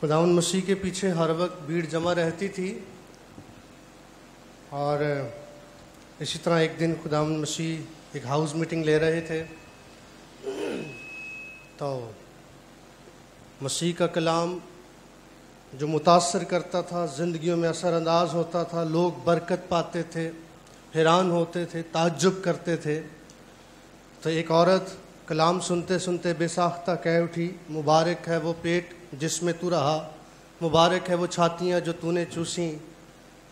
خداون مسیح کے پیچھے ہر وقت بھیڑ جمع رہتی تھی اور اسی طرح ایک دن خداون مسیح ایک ہاؤس میٹنگ لے رہے تھے۔ تو مسیح کا کلام جو متاثر کرتا تھا، زندگیوں میں اثر انداز ہوتا تھا، لوگ برکت پاتے تھے، حیران ہوتے تھے، تعجب کرتے تھے۔ تو ایک عورت کلام سنتے سنتے بے ساختہ کہہ اٹھی، مبارک ہے وہ پیٹ جس میں تو رہا۔ مبارک ہے وہ چھاتیاں جو تو نے چوسیں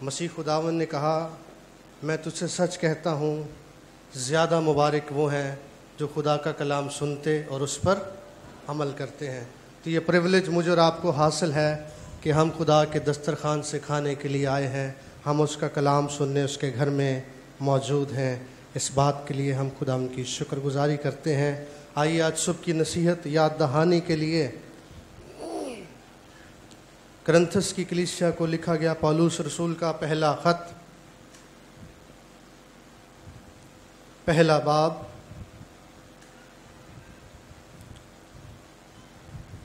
مسیح خداون نے کہا، میں تجھ سے سچ کہتا ہوں، زیادہ مبارک وہ ہیں جو خدا کا کلام سنتے اور اس پر عمل کرتے ہیں۔ تو یہ پریولیج مجھے اور آپ کو حاصل ہے کہ ہم خدا کے دسترخوان سے کھانے کے لیے آئے ہیں۔ ہم اس کا کلام سننے اس کے گھر میں موجود ہیں۔ اس بات کے لیے ہم خدا ان کی شکر گزاری کرتے ہیں۔ آئیے آج صبح کی نصیحت، یاد دہانی کے لیے کرنتھس کی کلیسیا کو لکھا گیا پالوس رسول کا پہلا خط۔ پہلا باب۔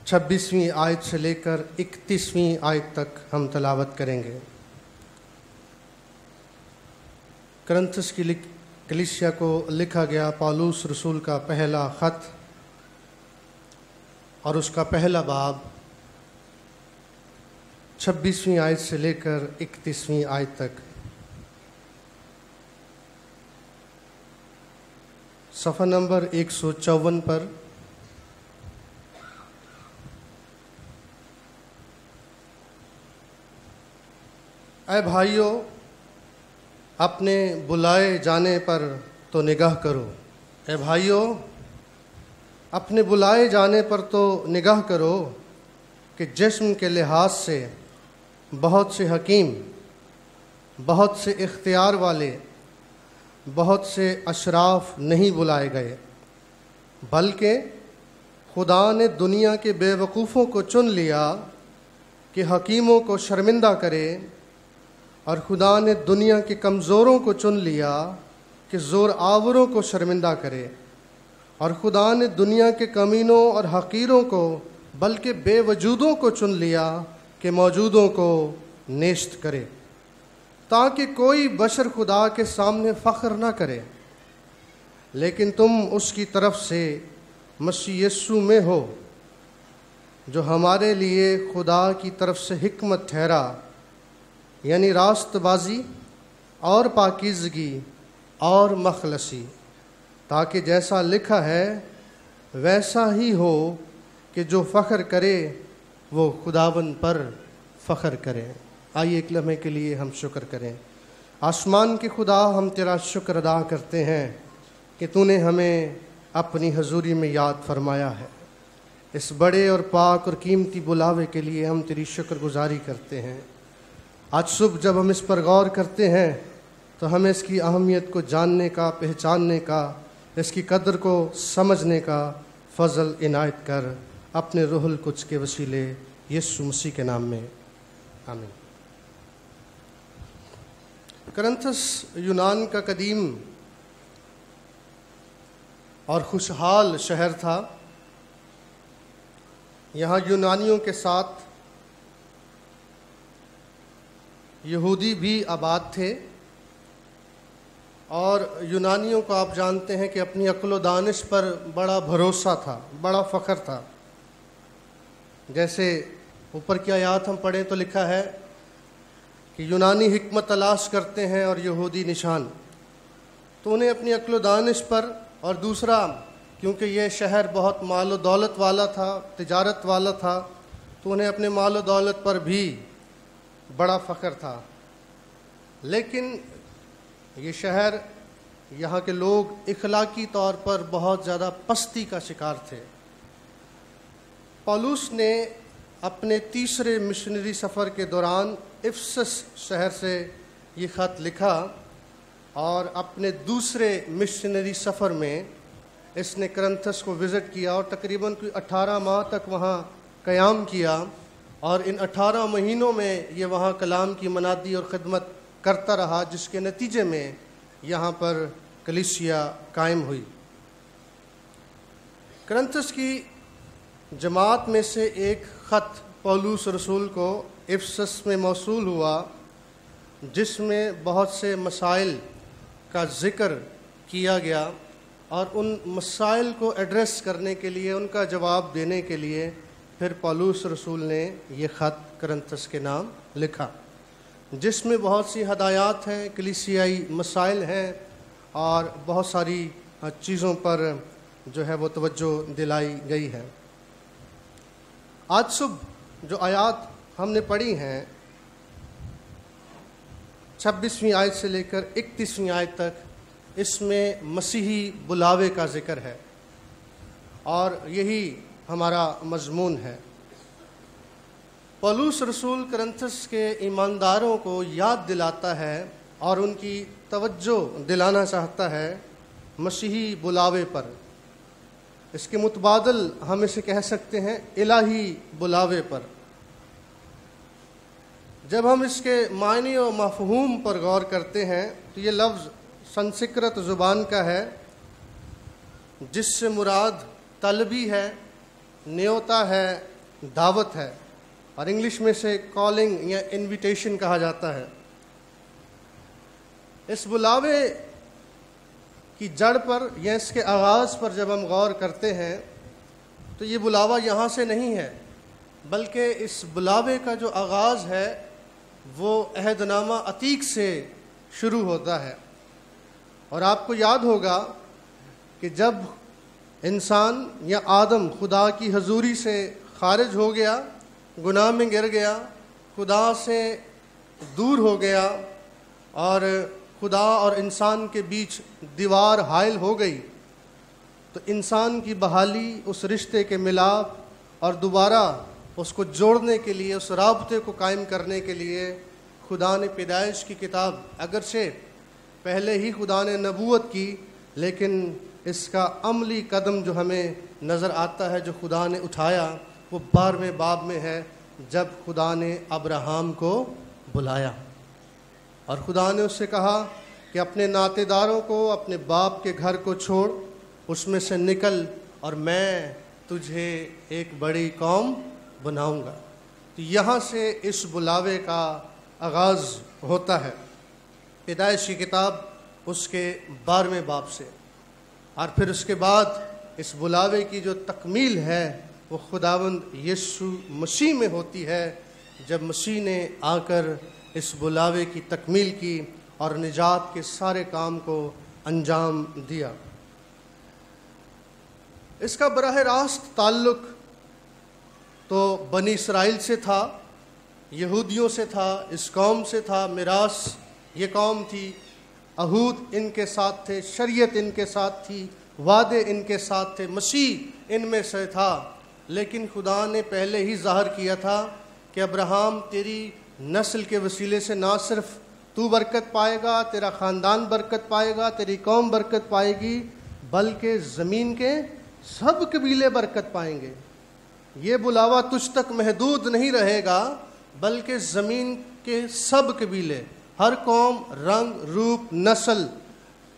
چھبیسویں آیت سے لے کر اکتیسویں آیت تک ہم تلاوت کریں گے۔ کرنتھس کی کلیسیا کو لکھا گیا پالوس رسول کا پہلا خط۔ اور اس کا پہلا باب۔ چھبیسویں آیت سے لے کر اکتیسویں آیت تک۔ صفحہ نمبر ایک سو چون پر۔ اے بھائیوں اپنے بلائے جانے پر تو نگاہ کرو۔ اے بھائیوں اپنے بلائے جانے پر تو نگاہ کرو کہ جسم کے لحاظ سے بہت سے حکیم، بہت سے اختیار والے، بہت سے اشراف نہیں بلائے گئے، بلکہ خدا نے دنیا کے بے وقوفوں کو چن لیا کہ حکیموں کو شرمندہ کرے اور خدا نے دنیا کے کمزوروں کو چن لیا کہ زور آوروں کو شرمندہ کرے اور خدا نے دنیا کے کمینوں اور حقیروں کو، بلکہ بے وجودوں کو چن لیا کہ موجودوں کو نیشت کرے، تاکہ کوئی بشر خدا کے سامنے فخر نہ کرے۔ لیکن تم اس کی طرف سے مسی یسو میں ہو، جو ہمارے لیے خدا کی طرف سے حکمت ٹھہرا یعنی راست بازی اور پاکیزگی اور مخلصی۔ تاکہ جیسا لکھا ہے، ویسا ہی ہو کہ جو فخر کرے وہ خداون پر فخر کرے آئیے ایک لمحے کے لیے ہم شکر کریں۔ آسمان کے خدا، ہم تیرا شکر ادا کرتے ہیں کہ تو نے ہمیں اپنی حضوری میں یاد فرمایا ہے۔ اس بڑے اور پاک اور قیمتی بلاوے کے لیے ہم تیری شکر گزاری کرتے ہیں۔ آج صبح جب ہم اس پر غور کرتے ہیں، تو ہمیں اس کی اہمیت کو جاننے کا، پہچاننے کا، اس کی قدر کو سمجھنے کا فضل عنایت کر۔ اپنے روح القدس کے وسیلے یسو مسیح کے نام میں، آمین۔ کرنتھس یونان کا قدیم اور خوشحال شہر تھا۔ یہاں یونانیوں کے ساتھ یہودی بھی آباد تھے۔ اور یونانیوں کو آپ جانتے ہیں کہ اپنی عقل و دانش پر بڑا بھروسہ تھا، بڑا فخر تھا۔ جیسے اوپر کی آیات ہم پڑھیں تو لکھا ہے کہ یونانی حکمت تلاش کرتے ہیں اور یہودی نشان۔ تو انہیں اپنی عقل و دانش پر اور دوسرا، کیونکہ یہ شہر بہت مال و دولت والا تھا، تجارت والا تھا، تو انہیں اپنے مال و دولت پر بھی بڑا فخر تھا۔ لیکن یہ شہر، یہاں کے لوگ اخلاقی طور پر بہت زیادہ پستی کا شکار تھے۔ پولوس نے اپنے تیسرے مشنری سفر کے دوران افسس شہر سے یہ خط لکھا اور اپنے دوسرے مشنری سفر میں اس نے کرنتھس کو وزٹ کیا اور تقریباً کوئی اٹھارہ ماہ تک وہاں قیام کیا اور ان اٹھارہ مہینوں میں یہ وہاں کلام کی منادی اور خدمت کرتا رہا، جس کے نتیجے میں یہاں پر کلیسیا قائم ہوئی۔ کرنتھس کی جماعت میں سے ایک خط پولوس رسول کو افسس میں موصول ہوا، جس میں بہت سے مسائل کا ذکر کیا گیا اور ان مسائل کو ایڈریس کرنے کے لیے، ان کا جواب دینے کے لیے پھر پولوس رسول نے یہ خط کرنتس کے نام لکھا، جس میں بہت سی ہدایات ہیں، کلیسیائی مسائل ہیں اور بہت ساری چیزوں پر جو ہے وہ توجہ دلائی گئی ہے۔ آج صبح جو آیات ہم نے پڑھی ہیں، چھبیسویں آیت سے لے کر اکتیسویں آیت تک، اس میں مسیحی بلاوے کا ذکر ہے۔ اور یہی ہمارا مضمون ہے۔ پولوس رسول کرنتھس کے ایمانداروں کو یاد دلاتا ہے اور ان کی توجہ دلانا چاہتا ہے مسیحی بلاوے پر۔ اس کے متبادل ہم اسے کہہ سکتے ہیں الہی بلاوے پر۔ جب ہم اس کے معنی و مفہوم پر غور کرتے ہیں تو یہ لفظ سنسکرت زبان کا ہے، جس سے مراد طلبی ہے، نیوتا ہے، دعوت ہے۔ اور انگلش میں سے کالنگ یا انویٹیشن کہا جاتا ہے۔ اس بلاوے کی جڑ پر یا اس کے آغاز پر جب ہم غور کرتے ہیں، تو یہ بلاوا یہاں سے نہیں ہے، بلکہ اس بلاوے کا جو آغاز ہے، وہ عہد نامہ عتیق سے شروع ہوتا ہے۔ اور آپ کو یاد ہوگا کہ جب انسان یا آدم خدا کی حضوری سے خارج ہو گیا، گناہ میں گر گیا، خدا سے دور ہو گیا، اور خدا اور انسان کے بیچ دیوار حائل ہو گئی تو انسان کی بحالی اس رشتے کے ملاپ اور دوبارہ اس کو جوڑنے کے لیے، اس رابطے کو قائم کرنے کے لیے خدا نے پیدائش کی کتاب، اگرچہ پہلے ہی خدا نے نبوت کی، لیکن اس کا عملی قدم جو ہمیں نظر آتا ہے، جو خدا نے اٹھایا، وہ بارہویں باب میں ہے، جب خدا نے ابراہم کو بلایا۔ اور خدا نے اس سے کہا کہ اپنے ناطے داروں کو اپنے باپ کے گھر کو چھوڑ، اس میں سے نکل اور میں تجھے ایک بڑی قوم بناؤں گا۔ تو یہاں سے اس بلاوے کا آغاز ہوتا ہے۔ پیدائش کی کتاب اس کے بارہویں باپ سے۔ اور پھر اس کے بعد اس بلاوے کی جو تکمیل ہے، وہ خداوند یسو مسیح میں ہوتی ہے۔ جب مسیح نے آ کر اس بلاوے کی تکمیل کی اور نجات کے سارے کام کو انجام دیا۔ اس کا براہ راست تعلق تو بنی اسرائیل سے تھا، یہودیوں سے تھا، اس قوم سے تھا، میراث یہ قوم تھی اہود ان کے ساتھ تھے، شریعت ان کے ساتھ تھی، وعدے ان کے ساتھ تھے، مسیح ان میں سے تھا۔ لیکن خدا نے پہلے ہی ظاہر کیا تھا کہ ابراہم تیری نسل کے وسیلے سے نہ صرف تو برکت پائے گا، تیرا خاندان برکت پائے گا، تیری قوم برکت پائے گی، بلکہ زمین کے سب قبیلے برکت پائیں گے۔ یہ بلاوا تجھ تک محدود نہیں رہے گا، بلکہ زمین کے سب قبیلے، ہر قوم، رنگ، روپ، نسل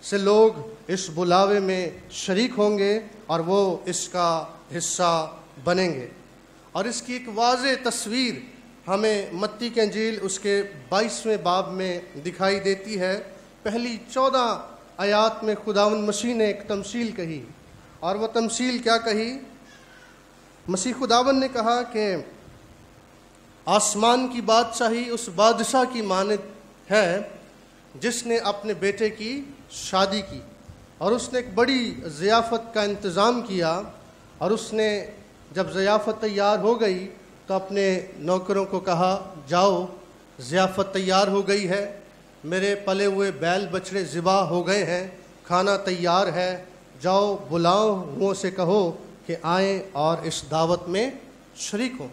سے لوگ اس بلاوے میں شریک ہوں گے اور وہ اس کا حصہ بنیں گے۔ اور اس کی ایک واضح تصویر ہمیں متی کے انجیل اس کے بائیسویں باب میں دکھائی دیتی ہے۔ پہلی چودہ آیات میں خداون مسیح نے ایک تمثیل کہی۔ اور وہ تمثیل کیا کہی؟ مسیح خداون نے کہا کہ آسمان کی بادشاہی اس بادشاہ کی مانت ہے جس نے اپنے بیٹے کی شادی کی۔ اور اس نے ایک بڑی ضیافت کا انتظام کیا اور اس نے جب ضیافت تیار ہو گئی تو اپنے نوکروں کو کہا، جاؤ، ضیافت تیار ہو گئی ہے، میرے پلے ہوئے بیل بچڑے ذبح ہو گئے ہیں، کھانا تیار ہے، جاؤ، بلاؤ ہو سے کہو کہ آئیں اور اس دعوت میں شریک ہوں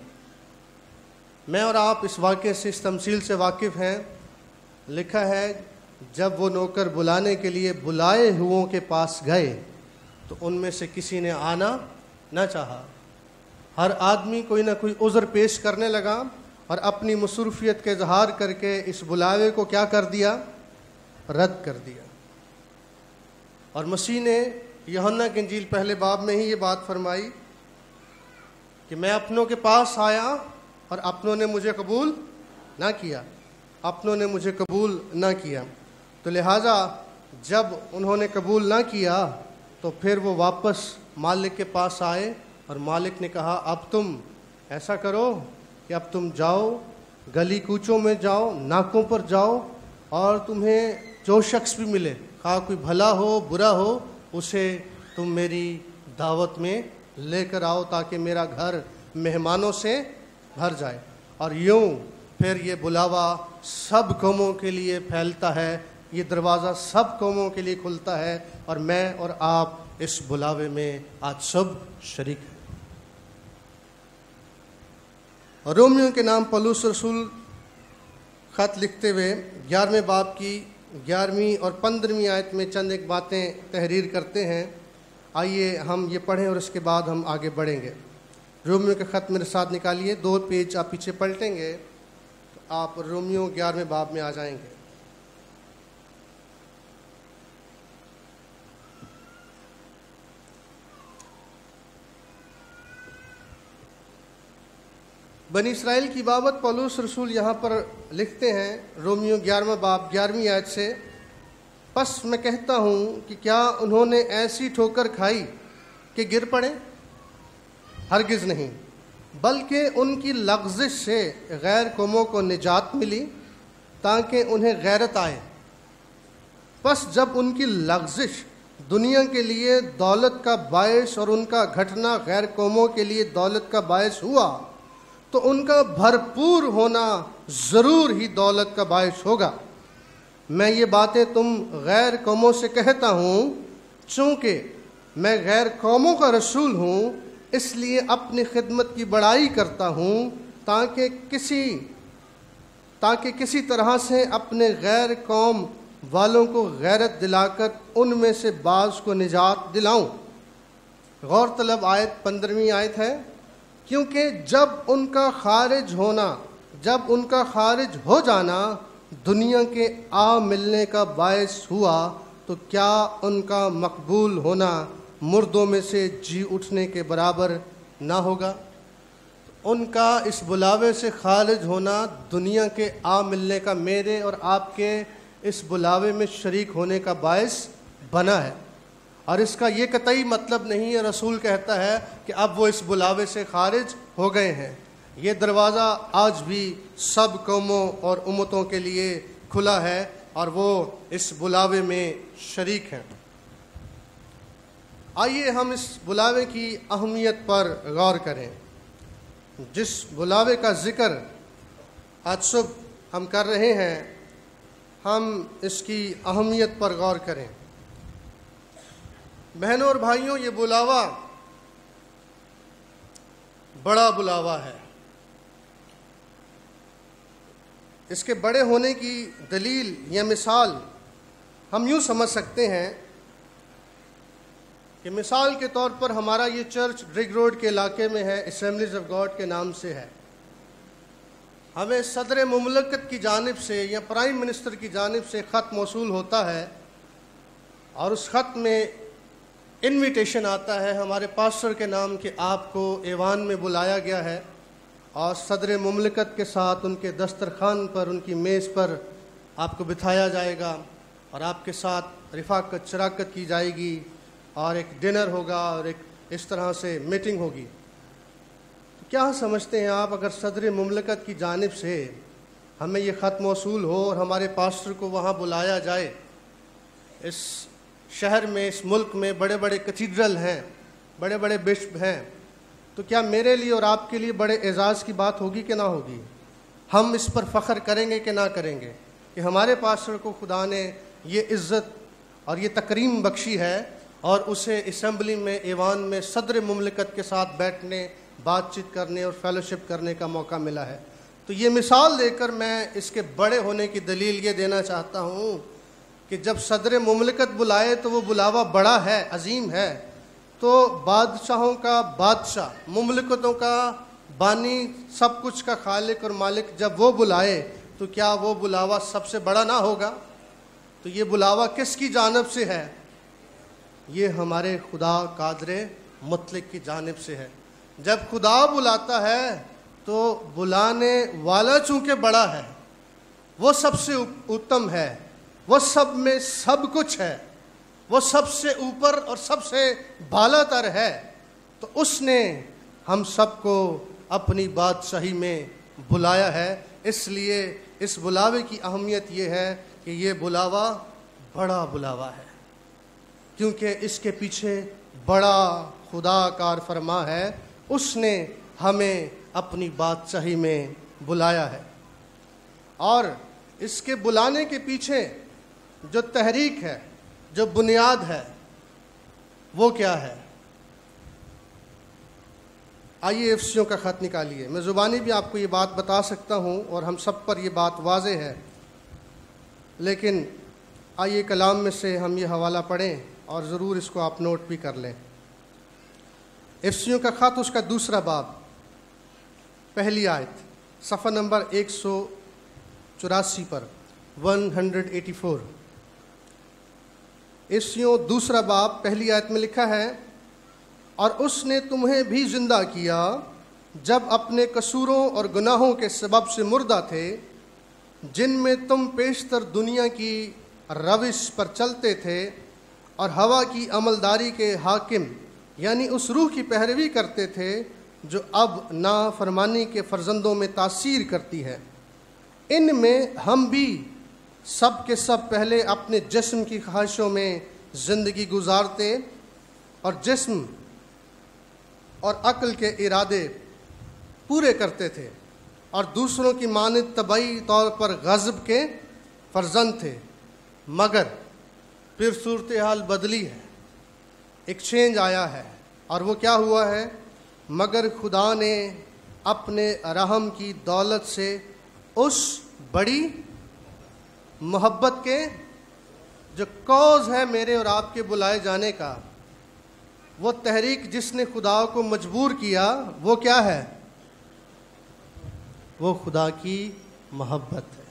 میں اور آپ اس واقعے سے، اس تمثیل سے واقف ہیں۔ لکھا ہے، جب وہ نوکر بلانے کے لیے بلائے ہو کے پاس گئے، تو ان میں سے کسی نے آنا نہ چاہا۔ ہر آدمی کوئی نہ کوئی عذر پیش کرنے لگا اور اپنی مصروفیت کے اظہار کر کے اس بلاوے کو کیا کر دیا؟ رد کر دیا۔ اور مسیح نے یہنا کے انجیل پہلے باب میں ہی یہ بات فرمائی کہ میں اپنوں کے پاس آیا اور اپنوں نے مجھے قبول نہ کیا۔ اپنوں نے مجھے قبول نہ کیا۔ تو لہٰذا جب انہوں نے قبول نہ کیا تو پھر وہ واپس مالک کے پاس آئے اور مالک نے کہا، اب تم ایسا کرو کہ اب تم جاؤ، گلی کوچوں میں جاؤ، ناکوں پر جاؤ اور تمہیں جو شخص بھی ملے، خواہ کوئی بھلا ہو، برا ہو، اسے تم میری دعوت میں لے کر آؤ تاکہ میرا گھر مہمانوں سے بھر جائے۔ اور یوں پھر یہ بلاوا سب قوموں کے لیے پھیلتا ہے، یہ دروازہ سب قوموں کے لیے کھلتا ہے۔ اور میں اور آپ اس بلاوے میں آج سب شریک رومیوں رومیو کے نام پلوس رسول خط لکھتے ہوئے گیارہویں باپ کی گیارہویں اور پندرہویں آیت میں چند ایک باتیں تحریر کرتے ہیں۔ آئیے ہم یہ پڑھیں اور اس کے بعد ہم آگے بڑھیں گے۔ رومیو کے خط میرے ساتھ نکالیے، دو پیج آپ پیچھے پلٹیں گے آپ رومیو گیارہویں باب میں آ جائیں گے۔ بنی اسرائیل کی بابت پولوس رسول یہاں پر لکھتے ہیں رومیو گیارہواں باب گیارہویں آیت سے بس میں کہتا ہوں کہ کیا انہوں نے ایسی ٹھوکر کھائی کہ گر پڑے؟ ہرگز نہیں، بلکہ ان کی لغزش سے غیر قوموں کو نجات ملی تاکہ انہیں غیرت آئے۔ بس جب ان کی لغزش دنیا کے لیے دولت کا باعث اور ان کا گھٹنا غیر قوموں کے لیے دولت کا باعث ہوا تو ان کا بھرپور ہونا ضرور ہی دولت کا باعث ہوگا۔ میں یہ باتیں تم غیر قوموں سے کہتا ہوں، چونکہ میں غیر قوموں کا رسول ہوں، اس لیے اپنی خدمت کی بڑائی کرتا ہوں، تاکہ کسی تاکہ کسی طرح سے اپنے غیر قوم والوں کو غیرت دلا کر ان میں سے بعض کو نجات دلاؤں۔ غور طلب آیت پندرہویں آیت ہے۔ کیونکہ جب ان کا خارج ہونا، جب ان کا خارج ہو جانا، دنیا کے آ ملنے کا باعث ہوا، تو کیا ان کا مقبول ہونا مردوں میں سے جی اٹھنے کے برابر نہ ہوگا؟ ان کا اس بلاوے سے خارج ہونا دنیا کے آ ملنے کا میرے اور آپ کے اس بلاوے میں شریک ہونے کا باعث بنا ہے۔ اور اس کا یہ قطعی مطلب نہیں ہے، رسول کہتا ہے کہ اب وہ اس بلاوے سے خارج ہو گئے ہیں۔ یہ دروازہ آج بھی سب قوموں اور امتوں کے لیے کھلا ہے اور وہ اس بلاوے میں شریک ہیں۔ آئیے ہم اس بلاوے کی اہمیت پر غور کریں۔ جس بلاوے کا ذکر آج صبح ہم کر رہے ہیں، ہم اس کی اہمیت پر غور کریں۔ بہنوں اور بھائیوں، یہ بلاوا بڑا بلاوا ہے۔ اس کے بڑے ہونے کی دلیل یا مثال ہم یوں سمجھ سکتے ہیں کہ مثال کے طور پر ہمارا یہ چرچ ڈرگ روڈ کے علاقے میں ہے اسمبلیز آف گاڈ کے نام سے ہے۔ ہمیں صدر مملکت کی جانب سے یا پرائم منسٹر کی جانب سے خط موصول ہوتا ہے اور اس خط میں انویٹیشن آتا ہے، ہمارے پاسٹر کے نام کہ آپ کو ایوان میں بلایا گیا ہے اور صدر مملکت کے ساتھ ان کے دسترخوان پر، ان کی میز پر آپ کو بٹھایا جائے گا اور آپ کے ساتھ رفاقت، شراکت کی جائے گی اور ایک ڈنر ہوگا اور ایک اس طرح سے میٹنگ ہوگی۔ تو کیا سمجھتے ہیں آپ، اگر صدر مملکت کی جانب سے ہمیں یہ خط موصول ہو اور ہمارے پاسٹر کو وہاں بلایا جائے، اس شہر میں، اس ملک میں بڑے بڑے کتیڈرل ہیں، بڑے بڑے بشپ ہیں۔ تو کیا میرے لیے اور آپ کے لیے بڑے اعزاز کی بات ہوگی کہ نہ ہوگی؟ ہم اس پر فخر کریں گے کہ نہ کریں گے کہ ہمارے پاسٹر کو خدا نے یہ عزت اور یہ تکریم بخشی ہے اور اسے اسمبلی میں، ایوان میں، صدر مملکت کے ساتھ بیٹھنے، بات چیت کرنے اور فیلوشپ کرنے کا موقع ملا ہے۔ تو یہ مثال دے کر میں اس کے بڑے ہونے کی دلیل یہ دینا چاہتا ہوں کہ جب صدر مملکت بلائے تو وہ بلاوا بڑا ہے، عظیم ہے۔ تو بادشاہوں کا بادشاہ، مملکتوں کا بانی، سب کچھ کا خالق اور مالک جب وہ بلائے تو کیا وہ بلاوا سب سے بڑا نہ ہوگا؟ تو یہ بلاوا کس کی جانب سے ہے؟ یہ ہمارے خدا قادر مطلق کی جانب سے ہے۔ جب خدا بلاتا ہے تو بلانے والا چونکہ بڑا ہے، وہ سب سے اتم ہے۔ وہ سب میں سب کچھ ہے۔ وہ سب سے اوپر اور سب سے بالا تر ہے۔ تو اس نے ہم سب کو اپنی بادشاہی میں بلایا ہے۔ اس لیے اس بلاوے کی اہمیت یہ ہے کہ یہ بلاوا بڑا بلاوا ہے۔ کیونکہ اس کے پیچھے بڑا خدا کار فرما ہے۔ اس نے ہمیں اپنی بادشاہی میں بلایا ہے۔ اور اس کے بلانے کے پیچھے جو تحریک ہے، جو بنیاد ہے، وہ کیا ہے؟ آئیے ایف سیوں کا خط نکالیے۔ میں زبانی بھی آپ کو یہ بات بتا سکتا ہوں اور ہم سب پر یہ بات واضح ہے۔ لیکن آئیے کلام میں سے ہم یہ حوالہ پڑھیں اور ضرور اس کو آپ نوٹ بھی کر لیں۔ ایف سیوں کا خط، اس کا دوسرا باب۔ پہلی آیت، صفحہ نمبر ایک سو چوراسی پر۔ ون ہنڈریڈ ایٹی فور ایسیوں دوسرا باب پہلی آیت میں لکھا ہے، اور اس نے تمہیں بھی زندہ کیا جب اپنے قصوروں اور گناہوں کے سبب سے مردہ تھے، جن میں تم پیشتر دنیا کی روش پر چلتے تھے اور ہوا کی عملداری کے حاکم یعنی اس روح کی پیروی کرتے تھے جو اب نا فرمانی کے فرزندوں میں تاثیر کرتی ہے۔ ان میں ہم بھی سب کے سب پہلے اپنے جسم کی خواہشوں میں زندگی گزارتے اور جسم اور عقل کے ارادے پورے کرتے تھے اور دوسروں کی مانت طبعی طور پر غضب کے فرزند تھے۔ مگر پھر صورتحال بدلی ہے، ایک چینج آیا ہے اور وہ کیا ہوا ہے؟ مگر خدا نے اپنے رحم کی دولت سے اس بڑی محبت کے جو کوز ہے میرے اور آپ کے بلائے جانے کا، وہ تحریک جس نے خدا کو مجبور کیا، وہ کیا ہے؟ وہ خدا کی محبت ہے۔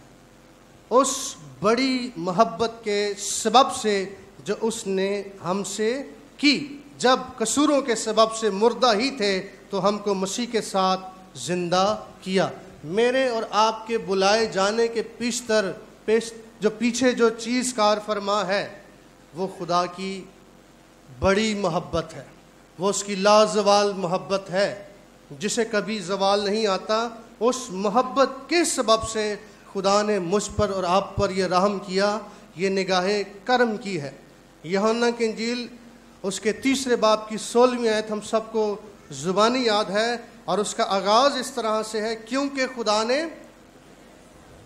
اس بڑی محبت کے سبب سے جو اس نے ہم سے کی۔ جب قصوروں کے سبب سے مردہ ہی تھے، تو ہم کو مسیح کے ساتھ زندہ کیا۔ میرے اور آپ کے بلائے جانے کے پیشتر پیش جو پیچھے جو چیز کار فرما ہے، وہ خدا کی بڑی محبت ہے۔ وہ اس کی لازوال محبت ہے۔ جسے کبھی زوال نہیں آتا، اس محبت کے سبب سے خدا نے مجھ پر اور آپ پر یہ رحم کیا، یہ نگاہ کرم کی ہے۔ یہاں کی انجیل، اس کے تیسرے باپ کی سولہویں آیت ہم سب کو زبانی یاد ہے اور اس کا آغاز اس طرح سے ہے، کیونکہ خدا نے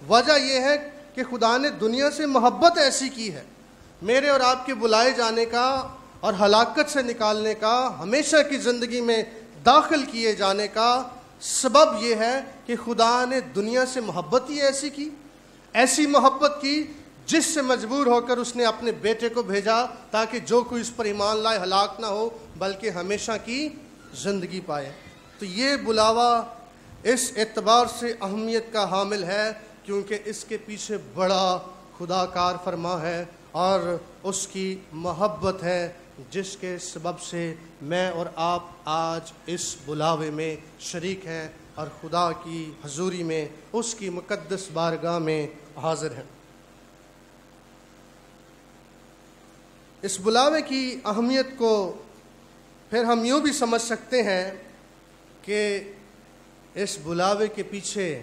وجہ یہ ہے کہ خدا نے دنیا سے محبت ایسی کی ہے، میرے اور آپ کے بلائے جانے کا اور ہلاکت سے نکالنے کا، ہمیشہ کی زندگی میں داخل کیے جانے کا سبب یہ ہے کہ خدا نے دنیا سے محبت ہی ایسی کی، ایسی محبت کی جس سے مجبور ہو کر اس نے اپنے بیٹے کو بھیجا تاکہ جو کوئی اس پر ایمان لائے، ہلاک نہ ہو، بلکہ ہمیشہ کی زندگی پائے۔ تو یہ بلاوا اس اعتبار سے اہمیت کا حامل ہے کیونکہ اس کے پیچھے بڑا خدا کار فرما ہے اور اس کی محبت ہے، جس کے سبب سے میں اور آپ آج اس بلاوے میں شریک ہیں اور خدا کی حضوری میں، اس کی مقدس بارگاہ میں حاضر ہیں۔ اس بلاوے کی اہمیت کو پھر ہم یوں بھی سمجھ سکتے ہیں کہ اس بلاوے کے پیچھے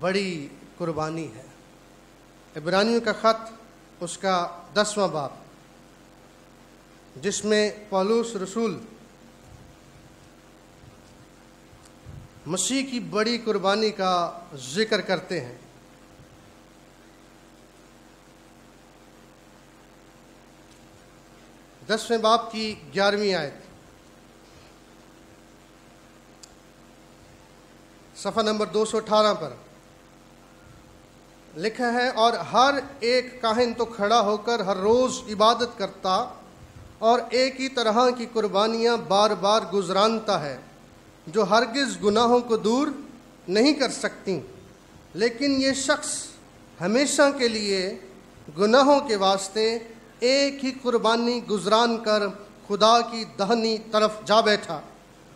بڑی قربانی ہے۔ عبرانیوں کا خط، اس کا دسواں باپ جس میں پولوس رسول مسیح کی بڑی قربانی کا ذکر کرتے ہیں۔ دسویں باپ کی گیارہویں آیت۔ صفحہ نمبر دو سو اٹھارہ پر۔ لکھا ہے، اور ہر ایک کاہن تو کھڑا ہو کر ہر روز عبادت کرتا، اور ایک ہی طرح کی قربانیاں بار بار گزرانتا ہے، جو ہرگز گناہوں کو دور نہیں کر سکتی۔ لیکن یہ شخص ہمیشہ کے لیے گناہوں کے واسطے ایک ہی قربانی گزران کر خدا کی دہنی طرف جا بیٹھا۔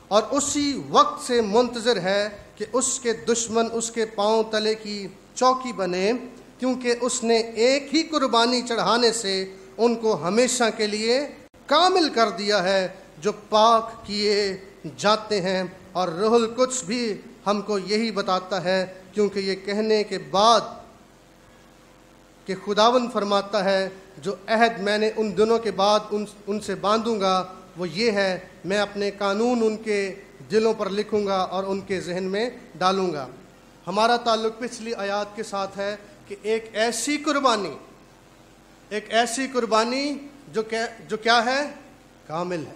اور اسی وقت سے منتظر ہے کہ اس کے دشمن اس کے پاؤں تلے کی چوکی بنے، کیونکہ اس نے ایک ہی قربانی چڑھانے سے ان کو ہمیشہ کے لیے کامل کر دیا ہے، جو پاک کیے جاتے ہیں۔ اور روح القدس بھی ہم کو یہی بتاتا ہے، کیونکہ یہ کہنے کے بعد کہ خداون فرماتا ہے، جو عہد میں نے ان دنوں کے بعد ان ان سے باندھوں گا وہ یہ ہے، میں اپنے قانون ان کے دلوں پر لکھوں گا اور ان کے ذہن میں ڈالوں گا۔ ہمارا تعلق پچھلی آیات کے ساتھ ہے کہ ایک ایسی قربانی، ایک ایسی قربانی جو جو کیا ہے؟ کامل ہے،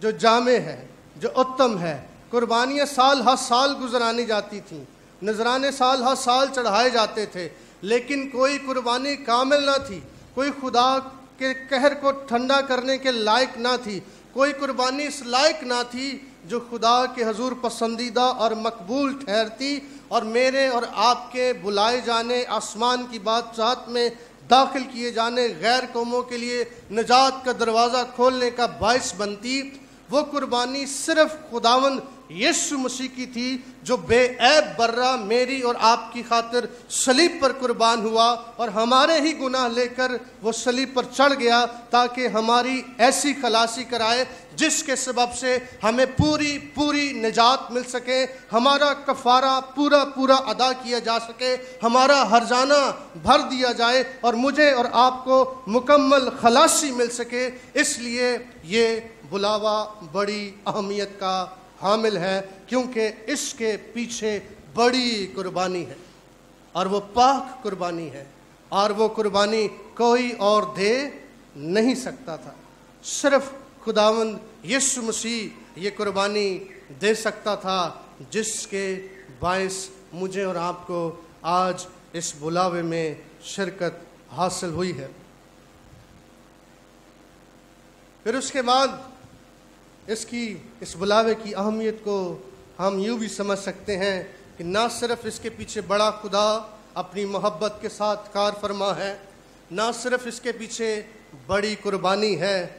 جو جامع ہے، جو اتم ہے۔ قربانیاں سال ہر سال گزرانی جاتی تھیں، نذرانے سال ہر سال چڑھائے جاتے تھے، لیکن کوئی قربانی کامل نہ تھی، کوئی خدا کے قہر کو ٹھنڈا کرنے کے لائق نہ تھی۔ کوئی قربانی اس لائق نہ تھی جو خدا کے حضور پسندیدہ اور مقبول ٹھہرتی اور میرے اور آپ کے بلائے جانے، آسمان کی بادشاہت میں داخل کیے جانے غیر قوموں کے لیے نجات کا دروازہ کھولنے کا باعث بنتی، وہ قربانی صرف خداون یسو مسیح کی تھی جو بے عیب برہ میری اور آپ کی خاطر سلیب پر قربان ہوا اور ہمارے ہی گناہ لے کر وہ سلیب پر چڑھ گیا تاکہ ہماری ایسی خلاصی کرائے جس کے سبب سے ہمیں پوری پوری نجات مل سکے، ہمارا کفارہ پورا پورا ادا کیا جا سکے، ہمارا ہرجانہ بھر دیا جائے اور مجھے اور آپ کو مکمل خلاصی مل سکے۔ اس لیے یہ بلاوا بڑی اہمیت کا حامل ہے کیونکہ اس کے پیچھے بڑی قربانی ہے اور وہ پاک قربانی ہے اور وہ قربانی کوئی اور دے نہیں سکتا تھا۔ صرف خداون یسو مسیح یہ قربانی دے سکتا تھا جس کے باعث مجھے اور آپ کو آج اس بلاوے میں شرکت حاصل ہوئی ہے۔ پھر اس کے بعد اس کی، اس بلاوے کی اہمیت کو ہم یوں بھی سمجھ سکتے ہیں کہ نہ صرف اس کے پیچھے بڑا خدا اپنی محبت کے ساتھ کار فرما ہے، نہ صرف اس کے پیچھے بڑی قربانی ہے،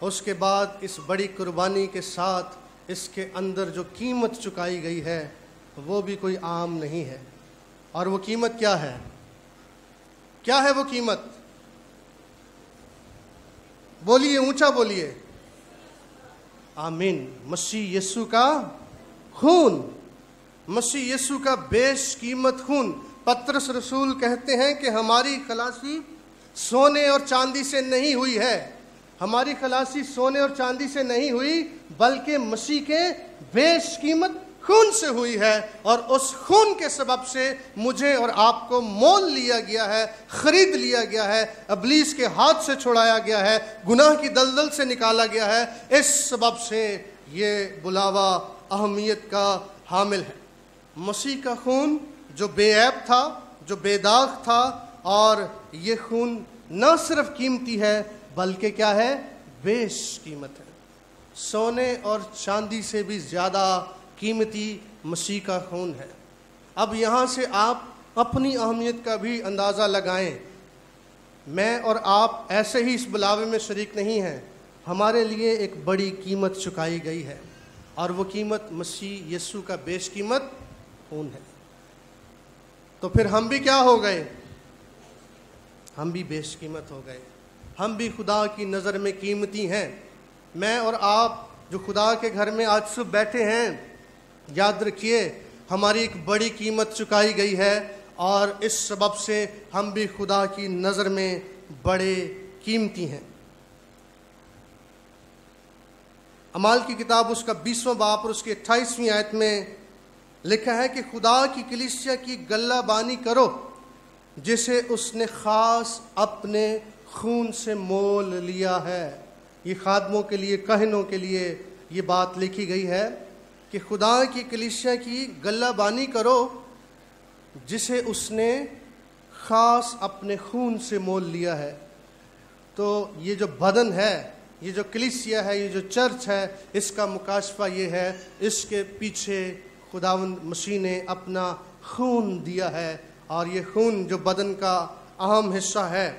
اس کے بعد اس بڑی قربانی کے ساتھ اس کے اندر جو قیمت چکائی گئی ہے، وہ بھی کوئی عام نہیں ہے۔ اور وہ قیمت کیا ہے؟ کیا ہے وہ قیمت؟ بولیے، اونچا بولیے۔ آمین۔ مسیح یسو کا خون۔ مسیح یسو کا بیش قیمت خون۔ پترس رسول کہتے ہیں کہ ہماری خلاصی سونے اور چاندی سے نہیں ہوئی ہے۔ ہماری خلاصی سونے اور چاندی سے نہیں ہوئی، بلکہ مسیح کے بیش قیمت خون سے ہوئی ہے اور اس خون کے سبب سے مجھے اور آپ کو مول لیا گیا ہے، خرید لیا گیا ہے، ابلیس کے ہاتھ سے چھڑایا گیا ہے، گناہ کی دلدل سے نکالا گیا ہے۔ اس سبب سے یہ بلاوا اہمیت کا حامل ہے۔ مسیح کا خون جو بے عیب تھا، جو بے داغ تھا اور یہ خون نہ صرف قیمتی ہے، بلکہ کیا ہے؟ بیش قیمت ہے۔ سونے اور چاندی سے بھی زیادہ قیمتی مسیح کا خون ہے۔ اب یہاں سے آپ اپنی اہمیت کا بھی اندازہ لگائیں۔ میں اور آپ ایسے ہی اس بلاوے میں شریک نہیں ہیں۔ ہمارے لیے ایک بڑی قیمت چکائی گئی ہے۔ اور وہ قیمت مسیح یسو کا بیش قیمت خون ہے۔ تو پھر ہم بھی کیا ہو گئے؟ ہم بھی بیش قیمت ہو گئے۔ ہم بھی خدا کی نظر میں قیمتی ہیں۔ میں اور آپ جو خدا کے گھر میں آج صبح بیٹھے ہیں یاد رکھیے، ہماری ایک بڑی قیمت چکائی گئی ہے اور اس سبب سے ہم بھی خدا کی نظر میں بڑے قیمتی ہیں۔ امال کی کتاب اس کا بیسواں باپ اور اس کی اٹھائیسویں آیت میں لکھا ہے کہ خدا کی کلیسیا کی گلہ بانی کرو، جسے اس نے خاص اپنے خون سے مول لیا ہے۔ یہ خادموں کے لیے، کہنوں کے لیے یہ بات لکھی گئی ہے۔ کہ خدا کی کلیشیا کی گلہ بانی کرو، جسے اس نے خاص اپنے خون سے مول لیا ہے۔ تو یہ جو بدن ہے، یہ جو کلیسیا ہے، یہ جو چرچ ہے، اس کا مکاشفہ یہ ہے، اس کے پیچھے خداون مسیح نے اپنا خون دیا ہے۔ اور یہ خون جو بدن کا اہم حصہ ہے،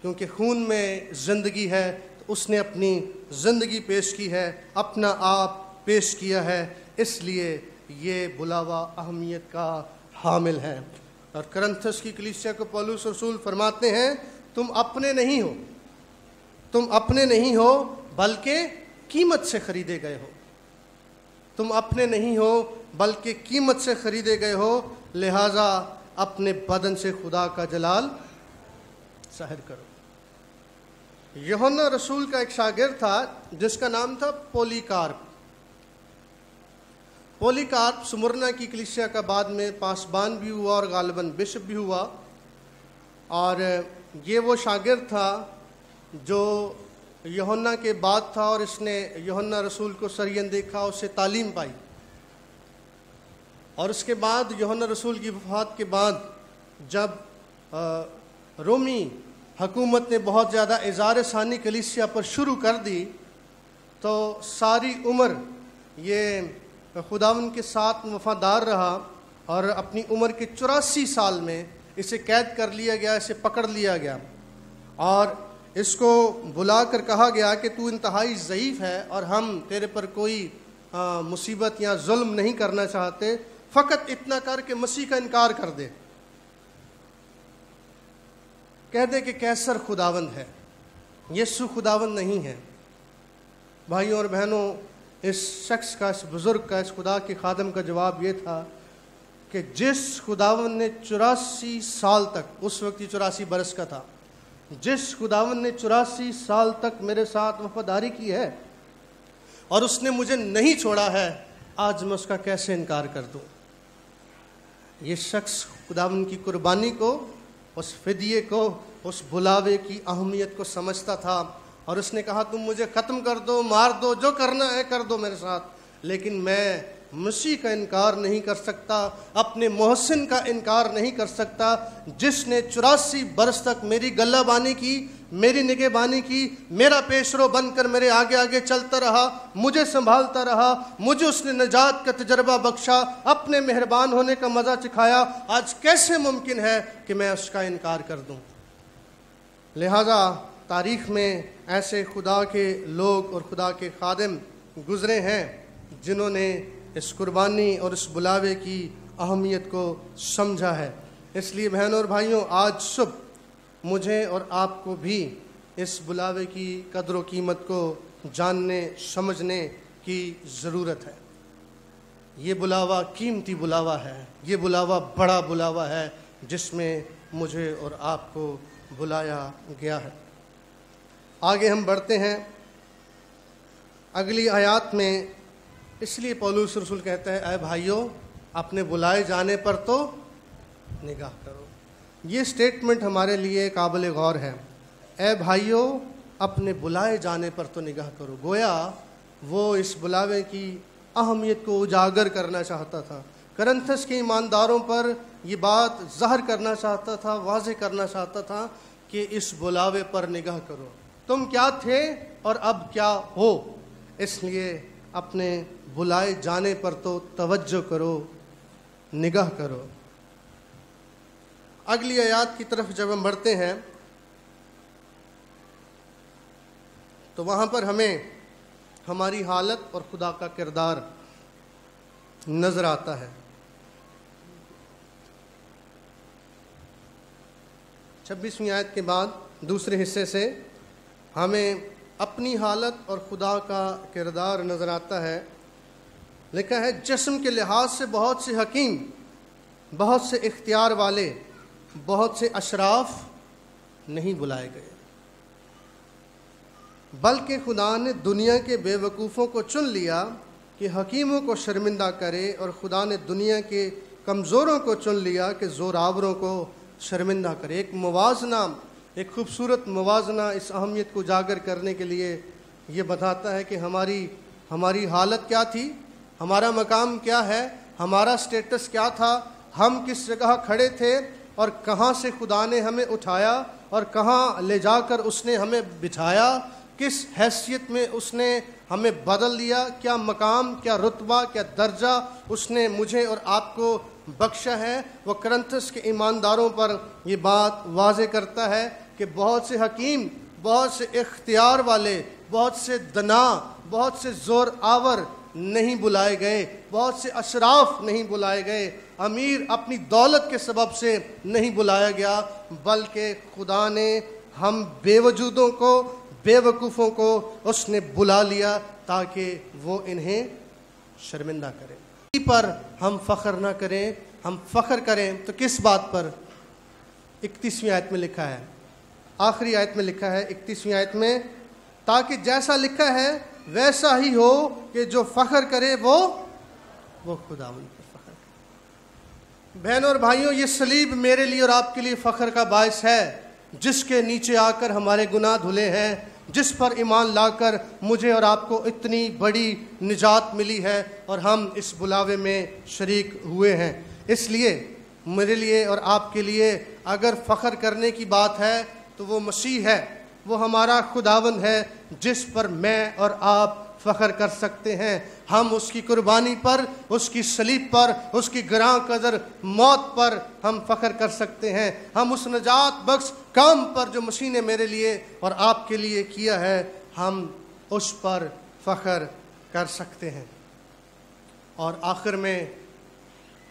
کیونکہ خون میں زندگی ہے، تو اس نے اپنی زندگی پیش کی ہے، اپنا آپ پیش کیا ہے۔ اس لیے یہ بلاوا اہمیت کا حامل ہے۔ اور کرنتھس کی کلیسیا کو پولوس رسول فرماتے ہیں، تم اپنے نہیں ہو۔ تم اپنے نہیں ہو، بلکہ قیمت سے خریدے گئے ہو۔ تم اپنے نہیں ہو، بلکہ قیمت سے خریدے گئے ہو۔ لہذا اپنے بدن سے خدا کا جلال ظاہر کرو۔ یونا رسول کا ایک شاگرد تھا، جس کا نام تھا پولی کارپ پولی کارپ سمرنا کی کلیسیا کا بعد میں پاسبان بھی ہوا اور غالباً بشپ بھی ہوا۔ اور یہ وہ شاگرد تھا جو یونا کے بعد تھا اور اس نے یونا رسول کو سرین دیکھا، اس سے تعلیم پائی۔ اور اس کے بعد یونا رسول کی وفات کے بعد جب رومی حکومت نے بہت زیادہ اظہار ثانی کلیسیا پر شروع کر دی تو ساری عمر یہ خداون کے ساتھ وفادار رہا اور اپنی عمر کے چوراسی سال میں اسے قید کر لیا گیا، اسے پکڑ لیا گیا۔ اور اس کو بلا کر کہا گیا کہ تو انتہائی ضعیف ہے اور ہم تیرے پر کوئی مصیبت یا ظلم نہیں کرنا چاہتے۔ فقط اتنا کر کے مسیح کا انکار کر دے۔ کہہ دے کہ کیسر خداوند ہے۔ یسو خداوند نہیں ہے۔ بھائیوں اور بہنوں اس شخص کا، اس بزرگ کا، اس خدا کے خادم کا جواب یہ تھا کہ جس خداون نے چوراسی سال تک، اس وقت یہ چوراسی برس کا تھا، جس خداون نے چوراسی سال تک میرے ساتھ وفاداری کی ہے اور اس نے مجھے نہیں چھوڑا ہے، آج میں اس کا کیسے انکار کر دوں؟ یہ شخص خداون کی قربانی کو، اس فدیے کو، اس بلاوے کی اہمیت کو سمجھتا تھا۔ اور اس نے کہا، تم مجھے ختم کر دو، مار دو، جو کرنا ہے کر دو میرے ساتھ. لیکن میں مسیح کا انکار نہیں کر سکتا، اپنے محسن کا انکار نہیں کر سکتا، جس نے چوراسی برس تک میری گلہ بانی کی، میری نگہ بانی کی، میرا پیشرو بن کر میرے آگے آگے چلتا رہا، مجھے سنبھالتا رہا، مجھے اس نے نجات کا تجربہ بخشا، اپنے مہربان ہونے کا مزہ چکھایا۔ آج کیسے ممکن ہے کہ میں اس کا انکار کر دوں؟ لہذا تاریخ میں ایسے خدا کے لوگ اور خدا کے خادم گزرے ہیں جنہوں نے اس قربانی اور اس بلاوے کی اہمیت کو سمجھا ہے۔ اس لیے بہنوں اور بھائیوں، آج صبح مجھے اور آپ کو بھی اس بلاوے کی قدر و قیمت کو جاننے، سمجھنے کی ضرورت ہے۔ یہ بلاوا قیمتی بلاوا ہے۔ یہ بلاوا بڑا بلاوا ہے جس میں مجھے اور آپ کو بلایا گیا ہے۔ آگے ہم بڑھتے ہیں۔ اگلی آیات میں اس لیے پولوس رسول کہتا ہے، اے بھائیوں اپنے بلائے جانے پر تو نگاہ کرو۔ یہ سٹیٹمنٹ ہمارے لیے قابل غور ہے۔ اے بھائیوں اپنے بلائے جانے پر تو نگاہ کرو۔ گویا وہ اس بلاوے کی اہمیت کو اجاگر کرنا چاہتا تھا۔ کرنتھس کے ایمانداروں پر یہ بات ظاہر کرنا چاہتا تھا، واضح کرنا چاہتا تھا کہ اس بلاوے پر نگاہ کرو۔ تم کیا تھے اور اب کیا ہو؟ اس لیے اپنے بلائے جانے پر تو توجہ کرو، نگاہ کرو۔ اگلی آیات کی طرف جب ہم بڑھتے ہیں، تو وہاں پر ہمیں ہماری حالت اور خدا کا کردار نظر آتا ہے۔ چھبیسویں آیت کے بعد دوسرے حصے سے ہمیں اپنی حالت اور خدا کا کردار نظر آتا ہے۔ لکھا ہے، جسم کے لحاظ سے بہت سے حکیم، بہت سے اختیار والے، بہت سے اشراف نہیں بلائے گئے۔ بلکہ خدا نے دنیا کے بے وقوفوں کو چن لیا کہ حکیموں کو شرمندہ کرے اور خدا نے دنیا کے کمزوروں کو چن لیا کہ زوراوروں کو شرمندہ کرے۔ ایک موازنہ ایک خوبصورت موازنہ اس اہمیت کو اجاگر کرنے کے لیے یہ بتاتا ہے کہ ہماری ہماری حالت کیا تھی، ہمارا مقام کیا ہے، ہمارا سٹیٹس کیا تھا، ہم کس جگہ کھڑے تھے اور کہاں سے خدا نے ہمیں اٹھایا اور کہاں لے جا کر اس نے ہمیں بٹھایا، کس حیثیت میں اس نے ہمیں بدل دیا کیا مقام، کیا رتبہ، کیا درجہ اس نے مجھے اور آپ کو بخشا ہے۔ وہ کرنتھس کے ایمانداروں پر یہ بات واضح کرتا ہے۔ کہ بہت سے حکیم، بہت سے اختیار والے، بہت سے دنا، بہت سے زور آور نہیں بلائے گئے، بہت سے اشراف نہیں بلائے گئے، امیر اپنی دولت کے سبب سے نہیں بلایا گیا، بلکہ خدا نے ہم بے وجودوں کو، بے وقوفوں کو اس نے بلا لیا تاکہ وہ انہیں شرمندہ کریں۔ پر ہم فخر نہ کریں، ہم فخر کریں۔ تو کس بات پر؟ اکتیسویں آیت میں لکھا ہے۔ آخری آیت میں لکھا ہے، اکتیسویں آیت میں، تاکہ جیسا لکھا ہے، ویسا ہی ہو کہ جو فخر کرے وہ وہ خدا ان پر فخر کرے۔ بہنوں اور بھائیوں، یہ سلیب میرے لیے اور آپ کے لیے فخر کا باعث ہے۔ جس کے نیچے آ کر ہمارے گناہ دھلے ہیں، جس پر ایمان لا کر مجھے اور آپ کو اتنی بڑی نجات ملی ہے اور ہم اس بلاوے میں شریک ہوئے ہیں۔ اس لیے، میرے لیے اور آپ کے لیے اگر فخر کرنے کی بات ہے تو وہ مسیح ہے، وہ ہمارا خداون ہے، جس پر میں اور آپ فخر کر سکتے ہیں۔ ہم اس کی قربانی پر، اس کی سلیب پر، اس کی گراں قدر موت پر ہم فخر کر سکتے ہیں۔ ہم اس نجات بخش کام پر جو مسیح نے میرے لیے اور آپ کے لیے کیا ہے، ہم اس پر فخر کر سکتے ہیں۔ اور آخر میں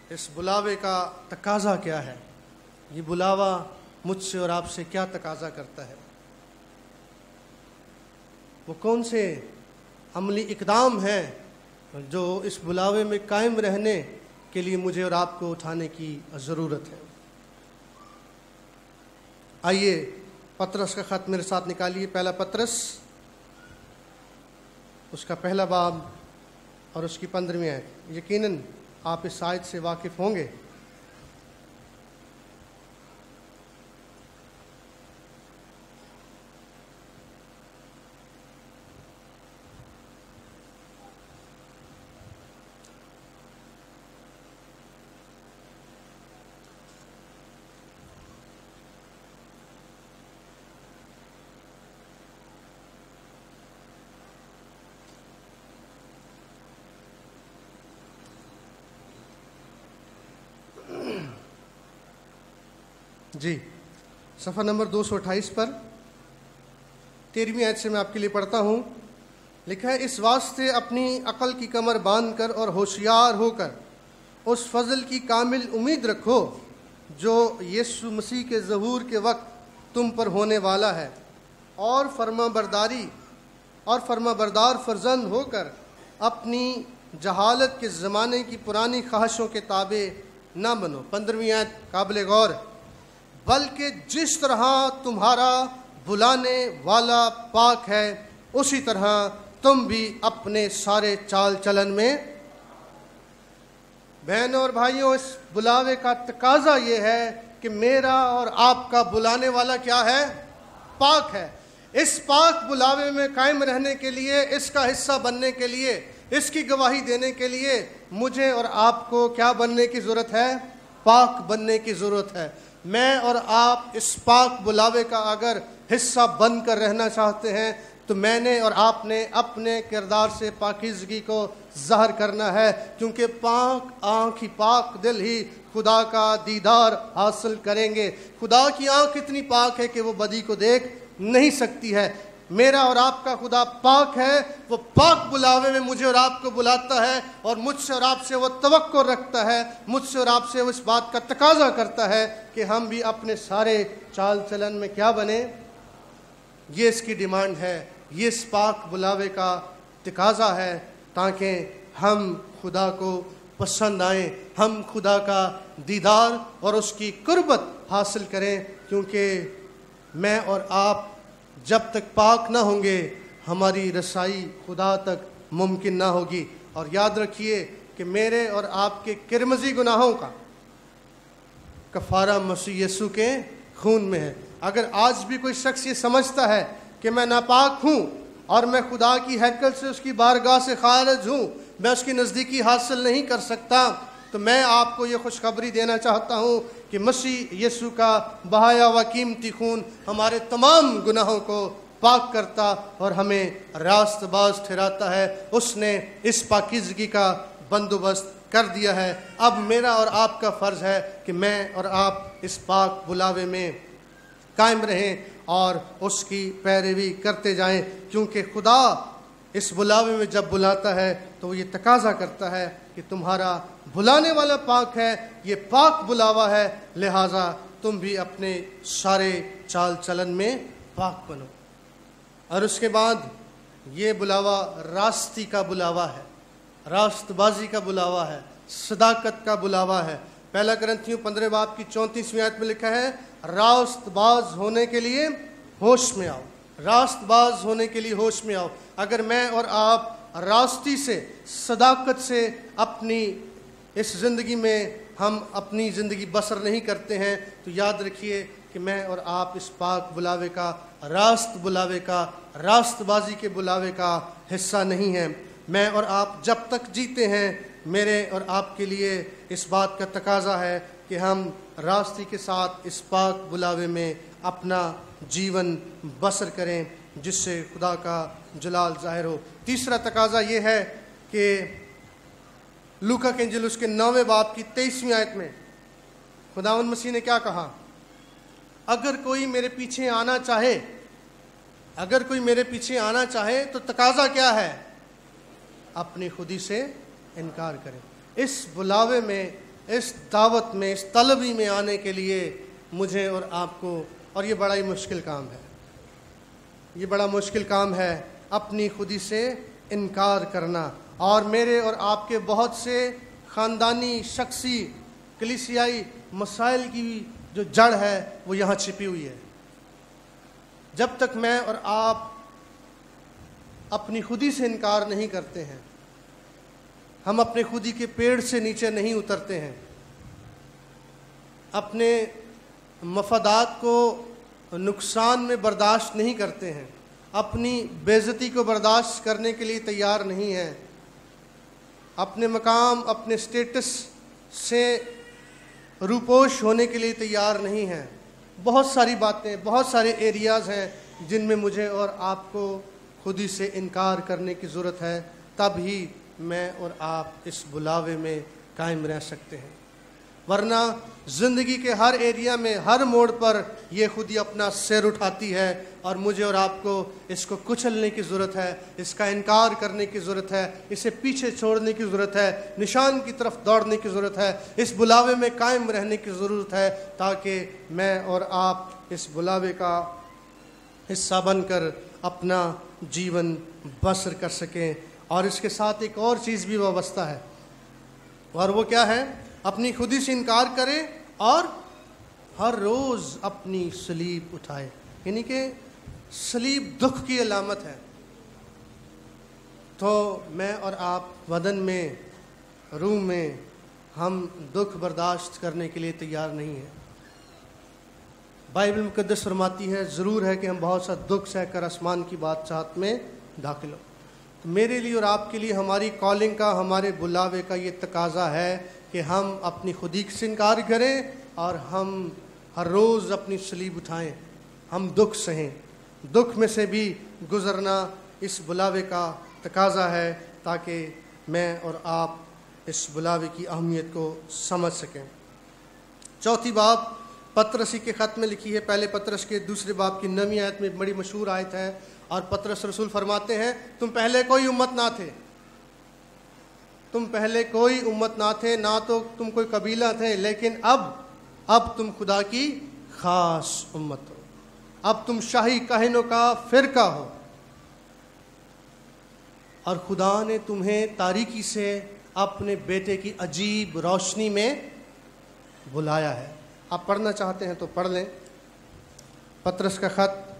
اس بلاوے کا تقاضا کیا ہے؟ یہ بلاوا مجھ سے اور آپ سے کیا تقاضا کرتا ہے؟ وہ کون سے عملی اقدام ہیں جو اس بلاوے میں قائم رہنے کے لیے مجھے اور آپ کو اٹھانے کی ضرورت ہے؟ آئیے پترس کا خط میرے ساتھ نکالیے، پہلا پترس اس کا پہلا باب اور اس کی پندرہویں ہے یقیناً آپ اس سائد سے واقف ہوں گے۔ جی صفحہ نمبر دو سو اٹھائیس پر تیرہویں عید سے میں آپ کے لیے پڑھتا ہوں۔ لکھا ہے، اس واسطے اپنی عقل کی کمر باندھ کر اور ہوشیار ہو کر اس فضل کی کامل امید رکھو جو یسو مسیح کے ظہور کے وقت تم پر ہونے والا ہے۔ اور فرما برداری، اور فرما بردار فرزند ہو کر اپنی جہالت کے زمانے کی پرانی خواہشوں کے تابع نہ بنو۔ پندرہویں عید قابل غور۔ بلکہ جس طرح تمہارا بلانے والا پاک ہے، اسی طرح تم بھی اپنے سارے چال چلن میں۔ بہنوں اور بھائیوں، اس بلاوے کا تقاضا یہ ہے کہ میرا اور آپ کا بلانے والا کیا ہے؟ پاک ہے۔ اس پاک بلاوے میں قائم رہنے کے لیے، اس کا حصہ بننے کے لیے، اس کی گواہی دینے کے لیے مجھے اور آپ کو کیا بننے کی ضرورت ہے؟ پاک بننے کی ضرورت ہے۔ میں اور آپ اس پاک بلاوے کا اگر حصہ بن کر رہنا چاہتے ہیں، تو میں نے اور آپ نے اپنے کردار سے پاکیزگی کو ظاہر کرنا ہے، کیونکہ پاک آنکھ ہی پاک دل ہی خدا کا دیدار حاصل کریں گے۔ خدا کی آنکھ اتنی پاک ہے کہ وہ بدی کو دیکھ نہیں سکتی ہے۔ میرا اور آپ کا خدا پاک ہے، وہ پاک بلاوے میں مجھے اور آپ کو بلاتا ہے اور مجھ سے اور آپ سے وہ توقع رکھتا ہے، مجھ سے اور آپ سے وہ اس بات کا تقاضا کرتا ہے کہ ہم بھی اپنے سارے چال چلن میں کیا بنے۔ یہ اس کی ڈیمانڈ ہے، یہ اس پاک بلاوے کا تقاضا ہے تاکہ ہم خدا کو پسند آئیں، ہم خدا کا دیدار اور اس کی قربت حاصل کریں۔ کیونکہ میں اور آپ جب تک پاک نہ ہوں گے، ہماری رسائی خدا تک ممکن نہ ہوگی۔ اور یاد رکھیے کہ میرے اور آپ کے کرمزی گناہوں کا کفارہ مسیح یسو کے خون میں ہے۔ اگر آج بھی کوئی شخص یہ سمجھتا ہے کہ میں ناپاک ہوں اور میں خدا کی حیکل سے اس کی بارگاہ سے خارج ہوں، میں اس کی نزدیکی حاصل نہیں کر سکتا، تو میں آپ کو یہ خوشخبری دینا چاہتا ہوں کہ مسیح یسو کا بہایا و قیمتی خون ہمارے تمام گناہوں کو پاک کرتا اور ہمیں راست باز ٹھہراتا ہے، اس نے اس پاکیزگی کا بندوبست کر دیا ہے۔ اب میرا اور آپ کا فرض ہے کہ میں اور آپ اس پاک بلاوے میں قائم رہیں اور اس کی پیروی کرتے جائیں۔ کیونکہ خدا اس بلاوے میں جب بلاتا ہے تو وہ یہ تقاضا کرتا ہے کہ تمہارا بلانے والا پاک ہے، یہ پاک بلاوا ہے، لہٰذا تم بھی اپنے سارے چال چلن میں پاک بنو۔ اور اس کے بعد یہ بلاوا راستی کا بلاوا ہے، راست بازی کا بلاوا ہے، صداقت کا بلاوا ہے۔ پہلا گرنتھیوں پندرہ باپ کی چونتیسویں آیت میں لکھا ہے، راست باز ہونے کے لیے ہوش میں آؤ۔ راست باز ہونے کے لیے ہوش میں آؤ۔ اگر میں اور آپ راستی سے، صداقت سے اپنی، اس زندگی میں ہم اپنی زندگی بسر نہیں کرتے ہیں۔ تو یاد رکھیے کہ میں اور آپ اس پاک بلاوے کا، راست بلاوے کا، راست بازی کے بلاوے کا حصہ نہیں ہیں۔ میں اور آپ جب تک جیتے ہیں، میرے اور آپ کے لیے اس بات کا تقاضا ہے کہ ہم راستی کے ساتھ اس پاک بلاوے میں اپنا جیون بسر کریں، جس سے خدا کا جلال ظاہر ہو۔ تیسرا تقاضا یہ ہے کہ لوکا کے جلوس کے نویں باپ کی تیئیسویں آیت میں خداون مسیح نے کیا کہا؟ اگر کوئی میرے پیچھے آنا چاہے، اگر کوئی میرے پیچھے آنا چاہے تو تقاضا کیا ہے؟ اپنی خودی سے انکار کرے۔ اس بلاوے میں، اس دعوت میں، اس طلبی میں آنے کے لیے مجھے اور آپ کو، اور یہ بڑا ہی مشکل کام ہے۔ یہ بڑا مشکل کام ہے اپنی خودی سے انکار کرنا۔ اور میرے اور آپ کے بہت سے خاندانی، شخصی، کلیسیائی مسائل کی جو جڑ ہے، وہ یہاں چھپی ہوئی ہے۔ جب تک میں اور آپ اپنی خودی سے انکار نہیں کرتے ہیں، ہم اپنے خودی کے پیڑ سے نیچے نہیں اترتے ہیں۔ اپنے مفادات کو نقصان میں برداشت نہیں کرتے ہیں۔ اپنی بےزتی کو برداشت کرنے کے لیے تیار نہیں ہیں اپنے مقام، اپنے اسٹیٹس سے روپوش ہونے کے لیے تیار نہیں ہیں بہت ساری باتیں، بہت سارے ایریاز ہیں جن میں مجھے اور آپ کو خودی سے انکار کرنے کی ضرورت ہے۔ تب ہی میں اور آپ اس بلاوے میں قائم رہ سکتے ہیں۔ ورنہ زندگی کے ہر ایریا میں، ہر موڑ پر یہ خود ہی اپنا سیر اٹھاتی ہے۔ اور مجھے اور آپ کو اس کو کچلنے کی ضرورت ہے، اس کا انکار کرنے کی ضرورت ہے، اسے پیچھے چھوڑنے کی ضرورت ہے، نشان کی طرف دوڑنے کی ضرورت ہے، اس بلاوے میں قائم رہنے کی ضرورت ہے تاکہ میں اور آپ اس بلاوے کا حصہ بن کر اپنا جیون بسر کر سکیں۔ اور اس کے ساتھ ایک اور چیز بھی وابستہ ہے۔ اور وہ کیا ہے؟ اپنی خودی سے انکار کرے اور ہر روز اپنی سلیب اٹھائے۔ یعنی کہ سلیب دکھ کی علامت ہے۔ تو میں اور آپ بدن میں روح میں ہم دکھ برداشت کرنے کے لیے تیار نہیں ہیں۔ بائبل مقدس فرماتی ہے، ضرور ہے کہ ہم بہت سا دکھ سہ کر آسمان کی بات میں داخل ہو تو میرے لیے اور آپ کے لیے ہماری کالنگ کا، ہمارے بلاوے کا یہ تقاضا ہے کہ ہم اپنی خودی سے انکار کریں اور ہم ہر روز اپنی سلیب اٹھائیں۔ ہم دکھ سہیں۔ دکھ میں سے بھی گزرنا اس بلاوے کا تقاضا ہے تاکہ میں اور آپ اس بلاوے کی اہمیت کو سمجھ سکیں۔ چوتھی باب پترسی کے خط میں لکھی ہے، پہلے پترس کے دوسرے باپ کی نویں آیت میں بڑی مشہور آیت ہے اور پترس رسول فرماتے ہیں، تم پہلے کوئی امت نہ تھے۔ تم پہلے کوئی امت نہ تھے، نہ تو تم کوئی قبیلہ تھے، لیکن اب اب تم خدا کی خاص امت ہو۔ اب تم شاہی کہنوں کا فرقہ ہو۔ اور خدا نے تمہیں تاریکی سے اپنے بیٹے کی عجیب روشنی میں بلایا ہے۔ آپ پڑھنا چاہتے ہیں تو پڑھ لیں۔ پترس کا خط۔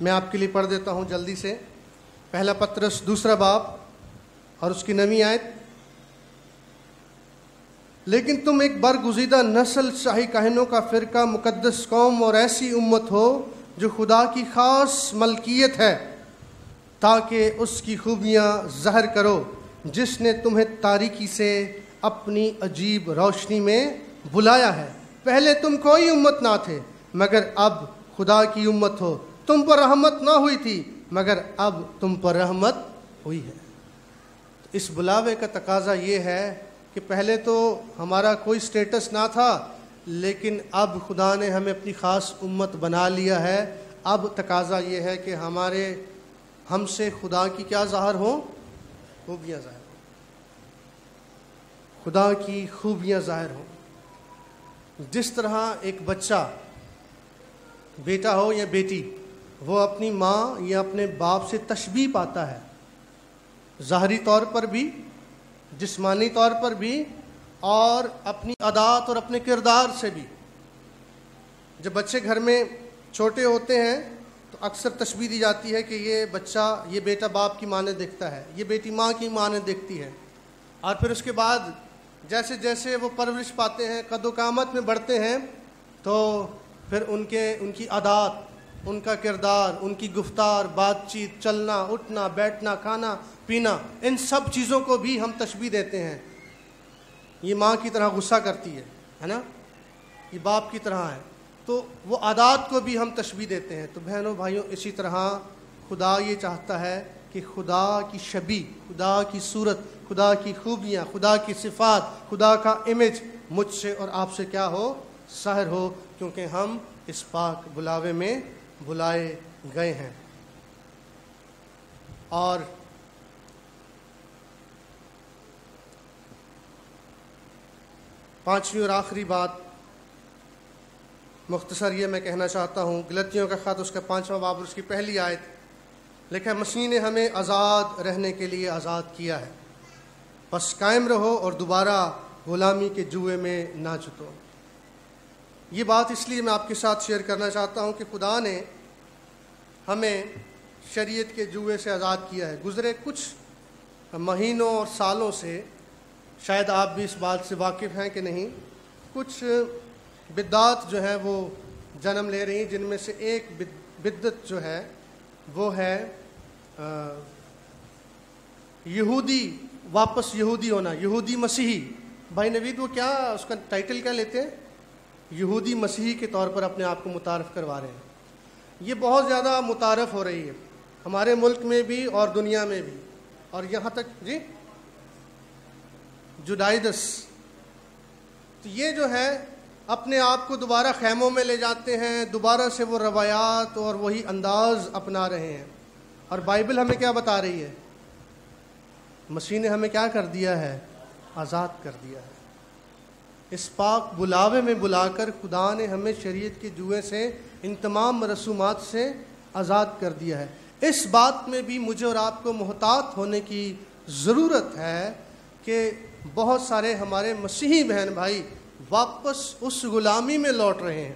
میں آپ کے لیے پڑھ دیتا ہوں جلدی سے۔ پہلا پترس، دوسرا باپ اور اس کی نمی آیت۔ لیکن تم ایک بار گزیدہ نسل شاہی کہنوں کا فرقہ، مقدس قوم اور ایسی امت ہو جو خدا کی خاص ملکیت ہے، تاکہ اس کی خوبیاں ظاہر کرو، جس نے تمہیں تاریکی سے اپنی عجیب روشنی میں بلایا ہے۔ پہلے تم کوئی امت نہ تھے، مگر اب خدا کی امت ہو۔ تم پر رحمت نہ ہوئی تھی، مگر اب تم پر رحمت ہوئی ہے۔ اس بلاوے کا تقاضا یہ ہے کہ پہلے تو ہمارا کوئی سٹیٹس نہ تھا، لیکن اب خدا نے ہمیں اپنی خاص امت بنا لیا ہے۔ اب تقاضا یہ ہے کہ ہمارے، ہم سے خدا کی کیا ظاہر ہوں؟ خوبیاں ظاہر ہوں۔ خدا کی خوبیاں ظاہر ہوں۔ جس طرح ایک بچہ، بیٹا ہو یا بیٹی، وہ اپنی ماں یا اپنے باپ سے تشبیح پاتا ہے، ظاہری طور پر بھی جسمانی طور پر بھی اور اپنی عادات اور اپنے کردار سے بھی۔ جب بچے گھر میں چھوٹے ہوتے ہیں تو اکثر تشبیح دی جاتی ہے کہ یہ بچہ، یہ بیٹا باپ کی معنی دیکھتا ہے، یہ بیٹی ماں کی معنی دیکھتی ہے۔ اور پھر اس کے بعد جیسے جیسے وہ پرورش پاتے ہیں، قد و قامت میں بڑھتے ہیں، تو پھر ان کے، ان کی عادات، ان کا کردار، ان کی گفتار، بات چیت، چلنا، اٹھنا، بیٹھنا، کھانا پینا، ان سب چیزوں کو بھی ہم تشبیح دیتے ہیں۔ یہ ماں کی طرح غصہ کرتی ہے ہے نا؟ یہ باپ کی طرح ہے۔ تو وہ عادات کو بھی ہم تشبیح دیتے ہیں۔ تو بہنوں، بھائیوں، اسی طرح خدا یہ چاہتا ہے کہ خدا کی شبی، خدا کی صورت، خدا کی خوبیاں، خدا کی صفات، خدا کا امیج مجھ سے اور آپ سے کیا ہو؟ سحر ہو۔ کیونکہ ہم اس پاک بلاوے میں بلائے گئے ہیں۔ اور پانچویں اور آخری بات مختصر یہ میں کہنا چاہتا ہوں، غلطیوں کا خط، اس کا پانچواں باب اس کی پہلی آیت، لکھا مسیح نے ہمیں آزاد رہنے کے لیے آزاد کیا ہے۔ بس قائم رہو اور دوبارہ غلامی کے جوئے میں نہ چتو یہ بات اس لیے میں آپ کے ساتھ شیئر کرنا چاہتا ہوں کہ خدا نے ہمیں شریعت کے جوئے سے آزاد کیا ہے۔ گزرے کچھ مہینوں اور سالوں سے شاید آپ بھی اس بات سے واقف ہیں کہ نہیں؟ کچھ بدعات جو ہیں وہ جنم لے رہی ہیں، جن میں سے ایک بدت جو ہے وہ ہے یہودی، واپس یہودی ہونا، یہودی مسیحی۔ بھائی نوید، وہ کیا اس کا ٹائٹل کیا لیتے ہیں؟ یہودی مسیحی کے طور پر اپنے آپ کو متعارف کروا رہے ہیں۔ یہ بہت زیادہ متعارف ہو رہی ہے ہمارے ملک میں بھی اور دنیا میں بھی۔ اور یہاں تک جی؟ جڈائدس تو یہ جو ہے، اپنے آپ کو دوبارہ خیموں میں لے جاتے ہیں، دوبارہ سے وہ روایات اور وہی انداز اپنا رہے ہیں۔ اور بائبل ہمیں کیا بتا رہی ہے؟ مسیح نے ہمیں کیا کر دیا ہے؟ آزاد کر دیا ہے۔ اس پاک بلاوے میں بلا کر خدا نے ہمیں شریعت کے جوئے سے، ان تمام رسومات سے آزاد کر دیا ہے۔ اس بات میں بھی مجھے اور آپ کو محتاط ہونے کی ضرورت ہے کہ بہت سارے ہمارے مسیحی بہن بھائی واپس اس غلامی میں لوٹ رہے ہیں۔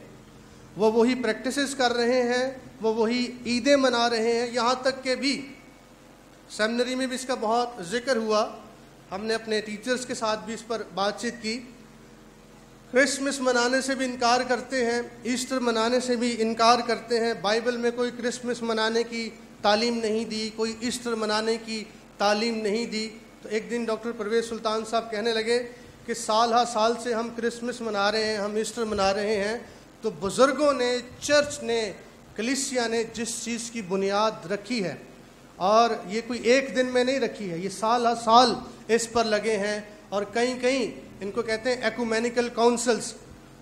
وہ وہی پریکٹسز کر رہے ہیں، وہ وہی عیدیں منا رہے ہیں۔ یہاں تک کہ بھی سیمنری میں بھی اس کا بہت ذکر ہوا۔ ہم نے اپنے ٹیچرز کے ساتھ بھی اس پر بات چیت کی۔ کرسمس منانے سے بھی انکار کرتے ہیں ایسٹر منانے سے بھی انکار کرتے ہیں۔ بائبل میں کوئی کرسمس منانے کی تعلیم نہیں دی، کوئی ایسٹر منانے کی تعلیم نہیں دی۔ تو ایک دن ڈاکٹر پرویز سلطان صاحب کہنے لگے کہ سال ہا سال سے ہم کرسمس منا رہے ہیں، ہم ایسٹر منا رہے ہیں، تو بزرگوں نے، چرچ نے، کلیسیا نے جس چیز کی بنیاد رکھی ہے، اور یہ کوئی ایک دن میں نہیں رکھی ہے، یہ سال ہر سال اس پر لگے ہیں، اور کہیں کہیں ان کو کہتے ہیں ایکومینیکل کونسلز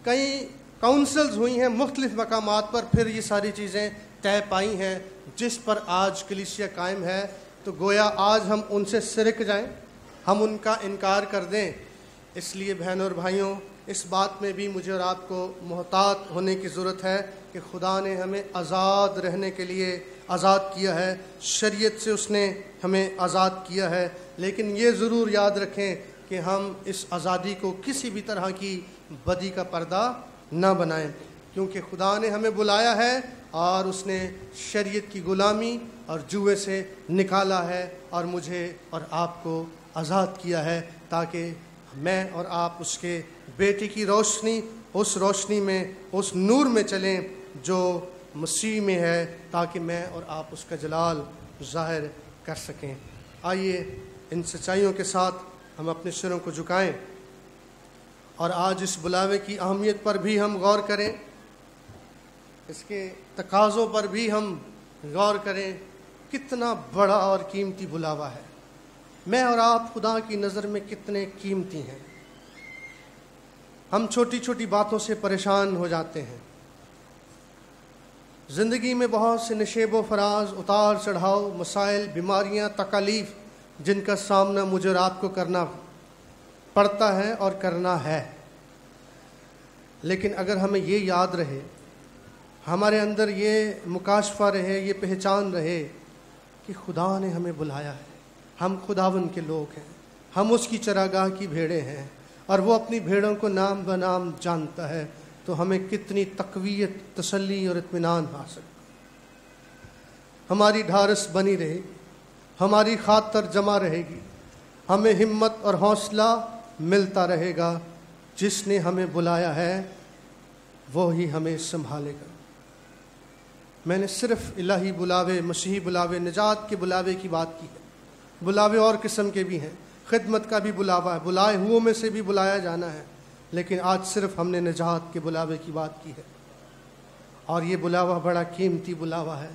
کئی کونسلز ہوئی ہیں مختلف مقامات پر، پھر یہ ساری چیزیں طے پائی ہیں، جس پر آج کلیسیا قائم ہے۔ تو گویا آج ہم ان سے سرک جائیں، ہم ان کا انکار کر دیں۔ اس لیے بہنوں اور بھائیوں، اس بات میں بھی مجھے اور آپ کو محتاط ہونے کی ضرورت ہے کہ خدا نے ہمیں آزاد رہنے کے لیے آزاد کیا ہے۔ شریعت سے اس نے ہمیں آزاد کیا ہے۔ لیکن یہ ضرور یاد رکھیں کہ ہم اس آزادی کو کسی بھی طرح کی بدی کا پردہ نہ بنائیں۔ کیونکہ خدا نے ہمیں بلایا ہے اور اس نے شریعت کی غلامی اور جوئے سے نکالا ہے اور مجھے اور آپ کو آزاد کیا ہے تاکہ میں اور آپ اس کے بیٹے کی روشنی، اس روشنی میں، اس نور میں چلیں جو مسیح میں ہے تاکہ میں اور آپ اس کا جلال ظاہر کر سکیں۔ آئیے ان سچائیوں کے ساتھ ہم اپنے سروں کو جھکائیں اور آج اس بلاوے کی اہمیت پر بھی ہم غور کریں۔ اس کے تقاضوں پر بھی ہم غور کریں کتنا بڑا اور قیمتی بلاوا ہے۔ میں اور آپ خدا کی نظر میں کتنے قیمتی ہیں۔ ہم چھوٹی چھوٹی باتوں سے پریشان ہو جاتے ہیں۔ زندگی میں بہت سے نشیب و فراز، اتار چڑھاؤ، مسائل، بیماریاں، تکالیف جن کا سامنا مجھے اور آپ کو کرنا پڑتا ہے اور کرنا ہے۔ لیکن اگر ہمیں یہ یاد رہے ہمارے اندر یہ مکاشفہ رہے، یہ پہچان رہے کہ خدا نے ہمیں بلایا ہے۔ ہم خداون کے لوگ ہیں۔ ہم اس کی چراگاہ کی بھیڑیں ہیں۔ اور وہ اپنی بھیڑوں کو نام بنام جانتا ہے، تو ہمیں کتنی تقویت، تسلی اور اطمینان حاصل ہماری ڈھارس بنی رہے گی ہماری خاطر جمع رہے گی۔ ہمیں ہمت اور حوصلہ ملتا رہے گا۔ جس نے ہمیں بلایا ہے، وہ ہی ہمیں سنبھالے گا۔ میں نے صرف الہی بلاوے، مسیحی بلاوے، نجات کے بلاوے کی بات کی ہے۔ بلاوے اور قسم کے بھی ہیں۔ خدمت کا بھی بلاوا ہے۔ بلائے ہو میں سے بھی بلایا جانا ہے۔ لیکن آج صرف ہم نے نجات کے بلاوے کی بات کی ہے۔ اور یہ بلاوا بڑا قیمتی بلاوا ہے۔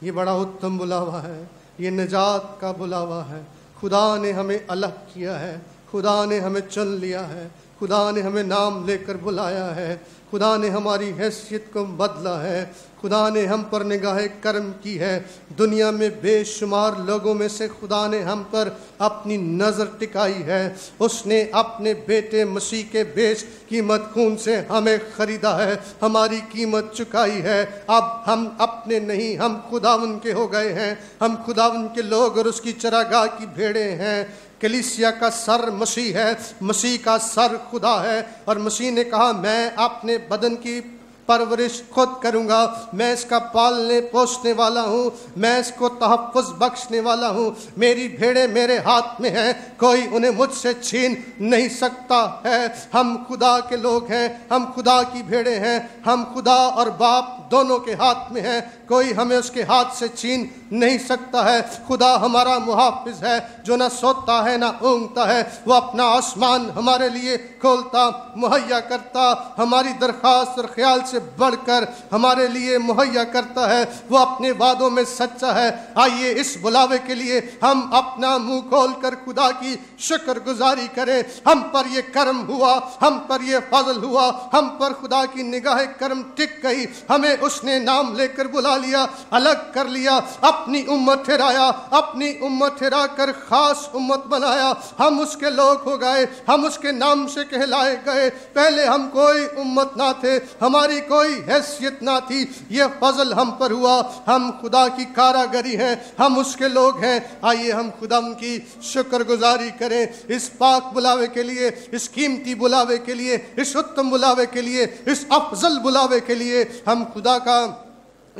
یہ بڑا اتم بلاوا ہے۔ یہ نجات کا بلاوا ہے۔ خدا نے ہمیں الگ کیا ہے۔ خدا نے ہمیں چن لیا ہے۔ خدا نے ہمیں نام لے کر بلایا ہے۔ خدا نے ہماری حیثیت کو بدلا ہے۔ خدا نے ہم پر نگاہ کرم کی ہے۔ دنیا میں بے شمار لوگوں میں سے خدا نے ہم پر اپنی نظر ٹکائی ہے۔ اس نے اپنے بیٹے مسیح کے بیچ قیمت خون سے ہمیں خریدا ہے۔ ہماری قیمت چکائی ہے۔ اب ہم اپنے نہیں، ہم خدا ان کے ہو گئے ہیں۔ ہم خدا ان کے لوگ اور اس کی چراگاہ کی بھیڑے ہیں۔ کلیسیا کا سر مسیح ہے۔ مسیح کا سر خدا ہے۔ اور مسیح نے کہا، میں اپنے بدن کی پرورش خود کروں گا۔ میں اس کا پالنے پوسنے والا ہوں۔ میں اس کو تحفظ بخشنے والا ہوں۔ میری بھیڑے میرے ہاتھ میں ہیں۔ کوئی انہیں مجھ سے چھین نہیں سکتا ہے۔ ہم خدا کے لوگ ہیں۔ ہم خدا کی بھیڑے ہیں۔ ہم خدا اور باپ دونوں کے ہاتھ میں ہیں۔ کوئی ہمیں اس کے ہاتھ سے چھین نہیں سکتا ہے۔ خدا ہمارا محافظ ہے۔ جو نہ سوتا ہے، نہ اونگتا ہے۔ وہ اپنا آسمان ہمارے لیے کھولتا، مہیا کرتا۔ ہماری درخواست اور خیال سے بڑھ کر ہمارے لیے مہیا کرتا ہے، وہ اپنے وعدوں میں سچا ہے۔ آئیے اس بلاوے کے لیے ہم اپنا منہ کھول کر خدا کی شکر گزاری کریں۔ ہم پر یہ کرم ہوا، ہم پر یہ فضل ہوا، ہم پر خدا کی نگاہ کرم ٹک گئی۔ ہمیں اس نے نام لے کر بلا لیا، الگ کر لیا، اپنی امت ٹھہرایا، اپنی امت ٹھہرا کر خاص امت بنایا۔ ہم اس کے لوگ ہو گئے، ہم اس کے نام سے کہلائے گئے۔ پہلے ہم کوئی امت نہ تھے، ہماری کوئی حیثیت نہ تھی۔ یہ فضل ہم پر ہوا۔ ہم خدا کی کاراگری ہیں۔ ہم اس کے لوگ ہیں۔ آئیے ہم خدا کی شکر گزاری کریں۔ اس پاک بلاوے کے لیے، اس قیمتی بلاوے کے لیے، اس اتم بلاوے کے لیے، اس افضل بلاوے کے لیے ہم خدا کا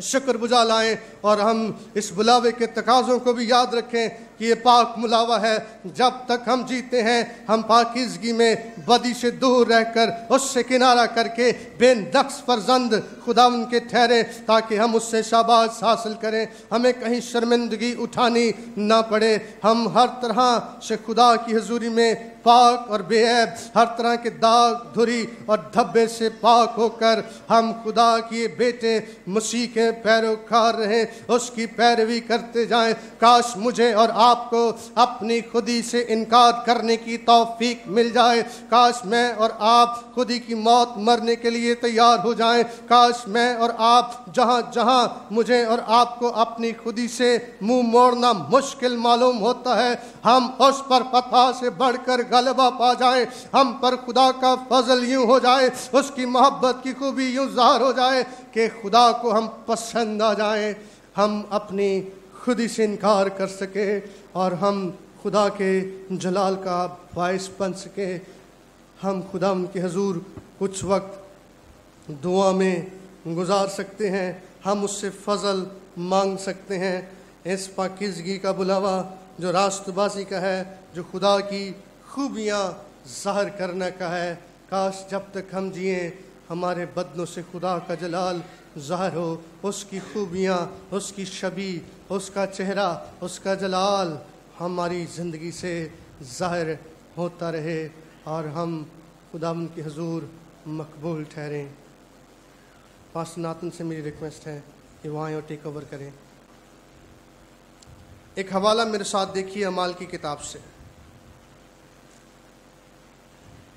شکر بجا لائیں۔ اور ہم اس بلاوے کے تقاضوں کو بھی یاد رکھیں۔ کہ یہ پاک ملاوہ ہے۔ جب تک ہم جیتے ہیں، ہم پاکیزگی میں بدی سے دور رہ کر، اس سے کنارہ کر کے بے نقص پر زند خدا ان کے ٹھہرے تاکہ ہم اس سے شاباز حاصل کریں۔ ہمیں کہیں شرمندگی اٹھانی نہ پڑے۔ ہم ہر طرح سے خدا کی حضوری میں پاک اور بے عیب، ہر طرح کے داغ، دھری اور دھبے سے پاک ہو کر ہم خدا کی بیٹے مسیح کے پیروکار رہیں، اس کی پیروی کرتے جائیں۔ کاش مجھے اور آپ آپ کو اپنی خودی سے انکار کرنے کی توفیق مل جائے۔ کاش میں اور آپ خودی کی موت مرنے کے لیے تیار ہو جائیں۔ کاش میں اور آپ جہاں جہاں مجھے اور آپ کو اپنی خودی سے منہ موڑنا مشکل معلوم ہوتا ہے، ہم اس پر فتح سے بڑھ کر غلبہ پا جائیں۔ ہم پر خدا کا فضل یوں ہو جائے، اس کی محبت کی خوبی یوں ظاہر ہو جائے کہ خدا کو ہم پسند آ جائیں، ہم اپنی خود ہی سے انکار کر سکے اور ہم خدا کے جلال کا باعث بن سکے۔ ہم خدا ان کے حضور کچھ وقت دعا میں گزار سکتے ہیں۔ ہم اس سے فضل مانگ سکتے ہیں۔ اس پاکیزگی کا بلاوا جو راست بازی کا ہے، جو خدا کی خوبیاں ظاہر کرنے کا ہے۔ کاش جب تک ہم جئیں، ہمارے بدنوں سے خدا کا جلال ظاہر ہو۔ اس کی خوبیاں، اس کی شبی اس کا چہرہ، اس کا جلال ہماری زندگی سے ظاہر ہوتا رہے اور ہم خدا ان کی حضور مقبول ٹھہریں۔ پاس ناتن سے میری ریکویسٹ ہے کہ وہاں اور ٹیک اوور کریں۔ ایک حوالہ میرے ساتھ دیکھیے امال کی کتاب سے۔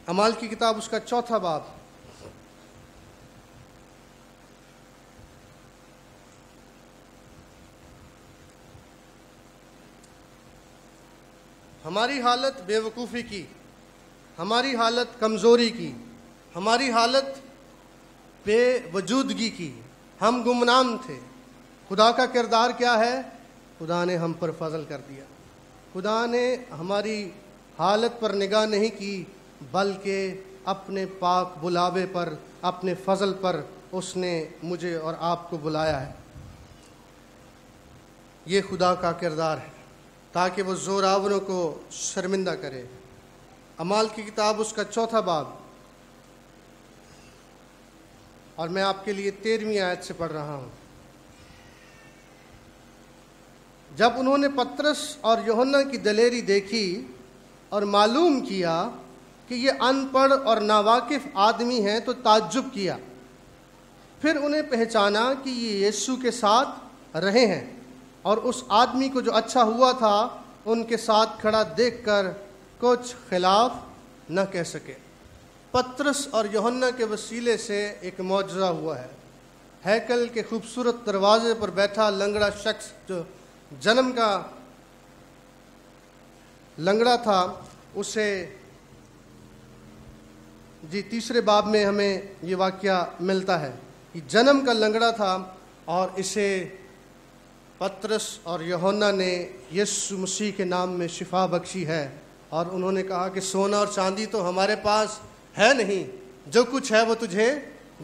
امال کی کتاب اس کا چوتھا باب۔ ہماری حالت بے وقوفی کی، ہماری حالت کمزوری کی، ہماری حالت بے وجودگی کی۔ ہم گمنام تھے۔ خدا کا کردار کیا ہے؟ خدا نے ہم پر فضل کر دیا۔ خدا نے ہماری حالت پر نگاہ نہیں کی، بلکہ اپنے پاک بلاوے پر، اپنے فضل پر اس نے مجھے اور آپ کو بلایا ہے۔ یہ خدا کا کردار ہے۔ تاکہ وہ زوراوروں کو شرمندہ کرے۔ امال کی کتاب اس کا چوتھا باب۔ اور میں آپ کے لیے تیرہویں آیت سے پڑھ رہا ہوں۔ جب انہوں نے پترس اور یوہنا کی دلیری دیکھی اور معلوم کیا کہ یہ ان پڑھ اور ناواقف آدمی ہیں تو تعجب کیا۔ پھر انہیں پہچانا کہ یہ یسو کے ساتھ رہے ہیں۔ اور اس آدمی کو جو اچھا ہوا تھا، ان کے ساتھ کھڑا دیکھ کر کچھ خلاف نہ کہہ سکے۔ پترس اور یوہنا کے وسیلے سے ایک معجزہ ہوا ہے۔ ہیکل کے خوبصورت دروازے پر بیٹھا لنگڑا شخص جو جنم کا لنگڑا تھا، اسے جی تیسرے باب میں ہمیں یہ واقعہ ملتا ہے کہ جنم کا لنگڑا تھا اور اسے پترس اور یہونا نے یسو مسیح کے نام میں شفا بخشی ہے اور انہوں نے کہا کہ سونا اور چاندی تو ہمارے پاس ہے نہیں۔ جو کچھ ہے وہ تجھے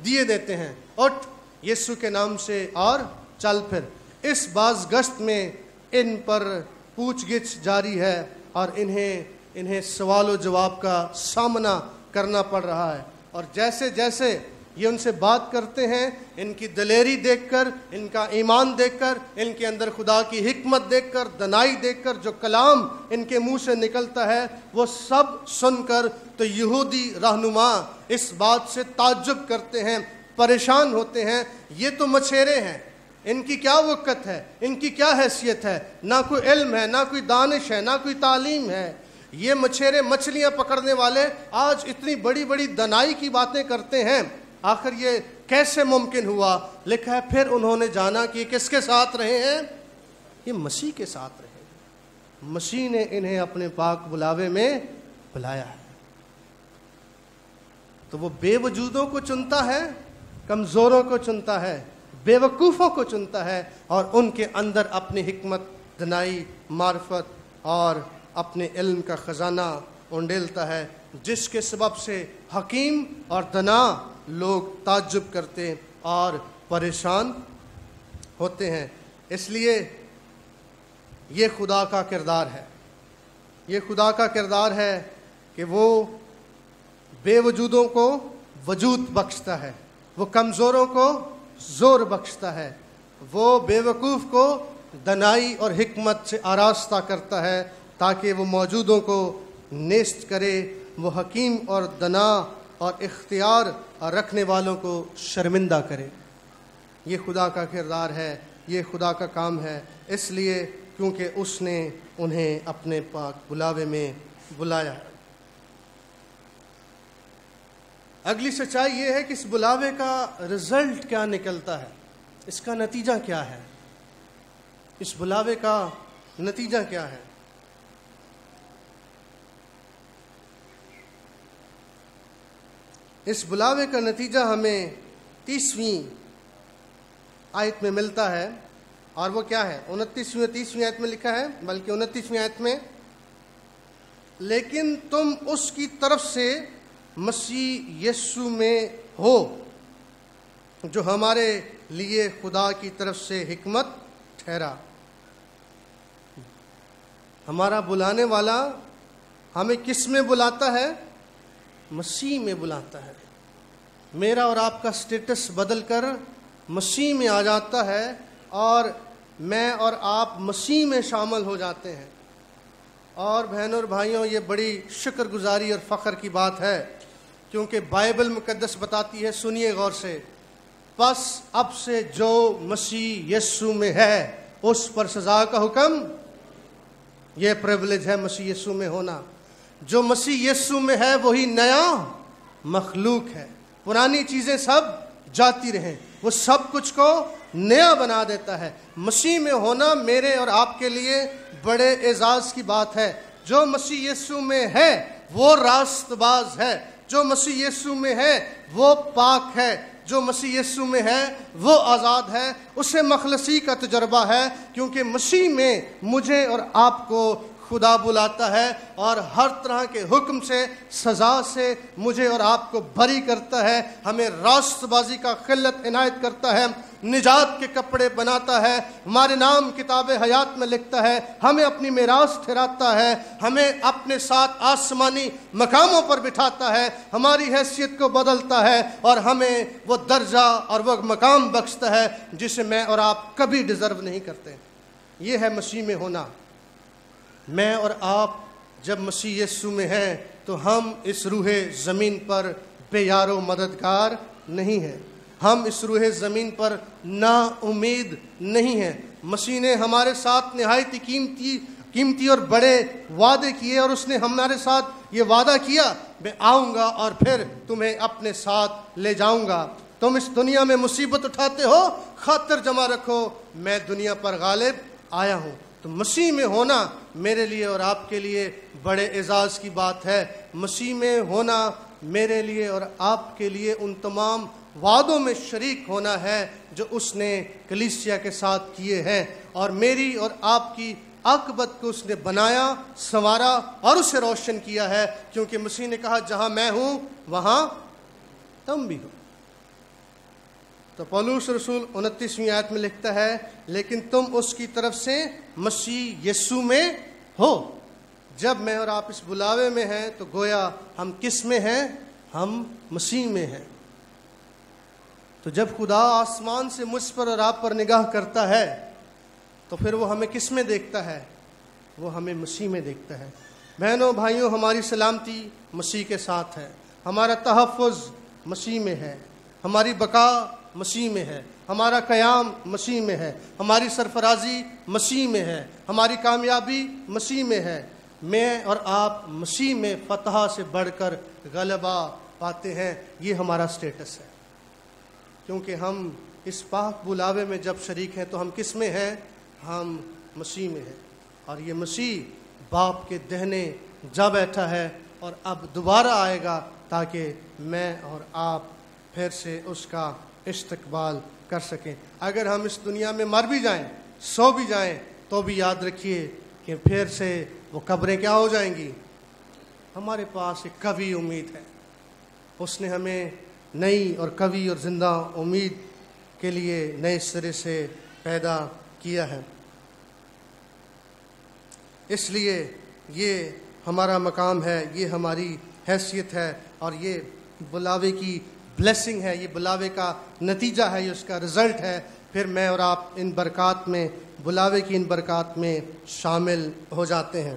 دیے دیتے ہیں۔ اٹھ یسو کے نام سے اور چل پھر۔ اس باز گشت میں ان پر پوچھ گچھ جاری ہے اور انہیں انہیں سوال و جواب کا سامنا کرنا پڑ رہا ہے۔ اور جیسے جیسے یہ ان سے بات کرتے ہیں، ان کی دلیری دیکھ کر، ان کا ایمان دیکھ کر، ان کے اندر خدا کی حکمت دیکھ کر، دنائی دیکھ کر جو کلام ان کے منہ سے نکلتا ہے، وہ سب سن کر تو یہودی رہنما اس بات سے تعجب کرتے ہیں، پریشان ہوتے ہیں۔ یہ تو مچھیرے ہیں۔ ان کی کیا وقت ہے؟ ان کی کیا حیثیت ہے؟ نہ کوئی علم ہے، نہ کوئی دانش ہے، نہ کوئی تعلیم ہے۔ یہ مچھیرے مچھلیاں پکڑنے والے آج اتنی بڑی بڑی دنائی کی باتیں کرتے ہیں۔ آخر یہ کیسے ممکن ہوا؟ لکھا ہے، پھر انہوں نے جانا کہ کس کے ساتھ رہے ہیں؟ یہ مسیح کے ساتھ رہے ہیں۔ مسیح نے انہیں اپنے پاک بلاوے میں بلایا ہے۔ تو وہ بے وجودوں کو چنتا ہے، کمزوروں کو چنتا ہے، بے وقوفوں کو چنتا ہے اور ان کے اندر اپنی حکمت، دنائی، معرفت اور اپنے علم کا خزانہ انڈیلتا ہے۔ جس کے سبب سے حکیم اور دنا لوگ تعجب کرتے اور پریشان ہوتے ہیں۔ اس لیے یہ خدا کا کردار ہے۔ یہ خدا کا کردار ہے کہ وہ بے وجودوں کو وجود بخشتا ہے۔ وہ کمزوروں کو زور بخشتا ہے۔ وہ بے وقوف کو دنائی اور حکمت سے آراستہ کرتا ہے تاکہ وہ موجودوں کو نیست کرے۔ وہ حکیم اور دنا اور اختیار رکھنے والوں کو شرمندہ کرے۔ یہ خدا کا کردار ہے، یہ خدا کا کام ہے، اس لیے کیونکہ اس نے انہیں اپنے پاک بلاوے میں بلایا۔ اگلی سچائی یہ ہے کہ اس بلاوے کا رزلٹ کیا نکلتا ہے؟ اس کا نتیجہ کیا ہے؟ اس بلاوے کا نتیجہ کیا ہے؟ اس بلاوے کا نتیجہ ہمیں تیسویں آیت میں ملتا ہے۔ اور وہ کیا ہے؟ انتیسویں، تیسویں آیت میں لکھا ہے، بلکہ انتیسویں آیت میں، لیکن تم اس کی طرف سے مسیح یسو میں ہو، جو ہمارے لیے خدا کی طرف سے حکمت ٹھہرا۔ ہمارا بلانے والا ہمیں کس میں بلاتا ہے؟ مسیح میں بلاتا ہے۔ میرا اور آپ کا سٹیٹس بدل کر مسیح میں آ جاتا ہے اور میں اور آپ مسیح میں شامل ہو جاتے ہیں۔ اور بہنوں اور بھائیوں، یہ بڑی شکر گزاری اور فخر کی بات ہے، کیونکہ بائبل مقدس بتاتی ہے، سنیے غور سے۔ بس اب سے جو مسیح یسو میں ہے، اس پر سزا کا حکم، یہ پریولیج ہے مسیح یسو میں ہونا۔ جو مسیح یسو میں ہے وہی نیا مخلوق ہے۔ پرانی چیزیں سب جاتی رہیں۔ وہ سب کچھ کو نیا بنا دیتا ہے۔ مسیح میں ہونا میرے اور آپ کے لیے بڑے اعزاز کی بات ہے۔ جو مسیح یسو میں ہے، وہ راست باز ہے۔ جو مسیح یسو میں ہے، وہ پاک ہے۔ جو مسیح یسو میں ہے، وہ آزاد ہے۔ اسے مخلصی کا تجربہ ہے، کیونکہ مسیح میں مجھے اور آپ کو خدا بلاتا ہے اور ہر طرح کے حکم سے، سزا سے مجھے اور آپ کو بھری کرتا ہے۔ ہمیں راست بازی کا خلت عنایت کرتا ہے۔ نجات کے کپڑے بناتا ہے۔ ہمارے نام کتاب حیات میں لکھتا ہے۔ ہمیں اپنی میراث ٹھہراتا ہے۔ ہمیں اپنے ساتھ آسمانی مقاموں پر بٹھاتا ہے۔ ہماری حیثیت کو بدلتا ہے اور ہمیں وہ درجہ اور وہ مقام بخشتا ہے جسے میں اور آپ کبھی ڈیزرو نہیں کرتے۔ یہ ہے مسیح میں ہونا۔ میں اور آپ جب مسیح یسو میں ہیں تو ہم اس روح زمین پر بے یار و مددگار نہیں ہیں۔ ہم اس روح زمین پر نا امید نہیں ہیں۔ مسیح نے ہمارے ساتھ نہایت قیمتی قیمتی اور بڑے وعدے کیے اور اس نے ہمارے ساتھ یہ وعدہ کیا، میں آؤں گا اور پھر تمہیں اپنے ساتھ لے جاؤں گا۔ تم اس دنیا میں مصیبت اٹھاتے ہو، خاطر جمع رکھو، میں دنیا پر غالب آیا ہوں۔ تو مسیح میں ہونا میرے لیے اور آپ کے لیے بڑے اعزاز کی بات ہے۔ مسیح میں ہونا میرے لیے اور آپ کے لیے ان تمام وعدوں میں شریک ہونا ہے جو اس نے کلیسیا کے ساتھ کیے ہیں۔ اور میری اور آپ کی عقبت کو اس نے بنایا، سنوارا اور اسے روشن کیا ہے۔ کیونکہ مسیح نے کہا، جہاں میں ہوں، وہاں تم بھی ہو۔ تو پولوس رسول انتیسویں آیت میں لکھتا ہے، لیکن تم اس کی طرف سے مسیح یسو میں ہو۔ جب میں اور آپ اس بلاوے میں ہیں تو گویا ہم کس میں ہیں؟ ہم مسیح میں ہیں۔ تو جب خدا آسمان سے مجھ پر اور آپ پر نگاہ کرتا ہے، تو پھر وہ ہمیں کس میں دیکھتا ہے؟ وہ ہمیں مسیح میں دیکھتا ہے۔ بہنوں، بھائیوں، ہماری سلامتی مسیح کے ساتھ ہے۔ ہمارا تحفظ مسیح میں ہے۔ ہماری بقا مسیح میں ہے۔ ہمارا قیام مسیح میں ہے۔ ہماری سرفرازی مسیح میں ہے۔ ہماری کامیابی مسیح میں ہے۔ میں اور آپ مسیح میں فتح سے بڑھ کر غلبہ پاتے ہیں۔ یہ ہمارا سٹیٹس ہے۔ کیونکہ ہم اس پاک بلاوے میں جب شریک ہیں تو ہم کس میں ہیں؟ ہم مسیح میں ہیں۔ اور یہ مسیح باپ کے دہنے جا بیٹھا ہے اور اب دوبارہ آئے گا تاکہ میں اور آپ پھر سے اس کا استقبال کر سکیں۔ اگر ہم اس دنیا میں مر بھی جائیں، سو بھی جائیں، تو بھی یاد رکھیے کہ پھر سے وہ قبریں کیا ہو جائیں گی؟ ہمارے پاس ایک کبھی امید ہے۔ اس نے ہمیں نئی اور کبھی اور زندہ امید کے لیے نئے سرے سے پیدا کیا ہے۔ اس لیے یہ ہمارا مقام ہے، یہ ہماری حیثیت ہے اور یہ بلاوے کی بلیسنگ ہے، یہ بلاوے کا نتیجہ ہے، یہ اس کا رزلٹ ہے، پھر میں اور آپ ان برکات میں، بلاوے کی ان برکات میں شامل ہو جاتے ہیں۔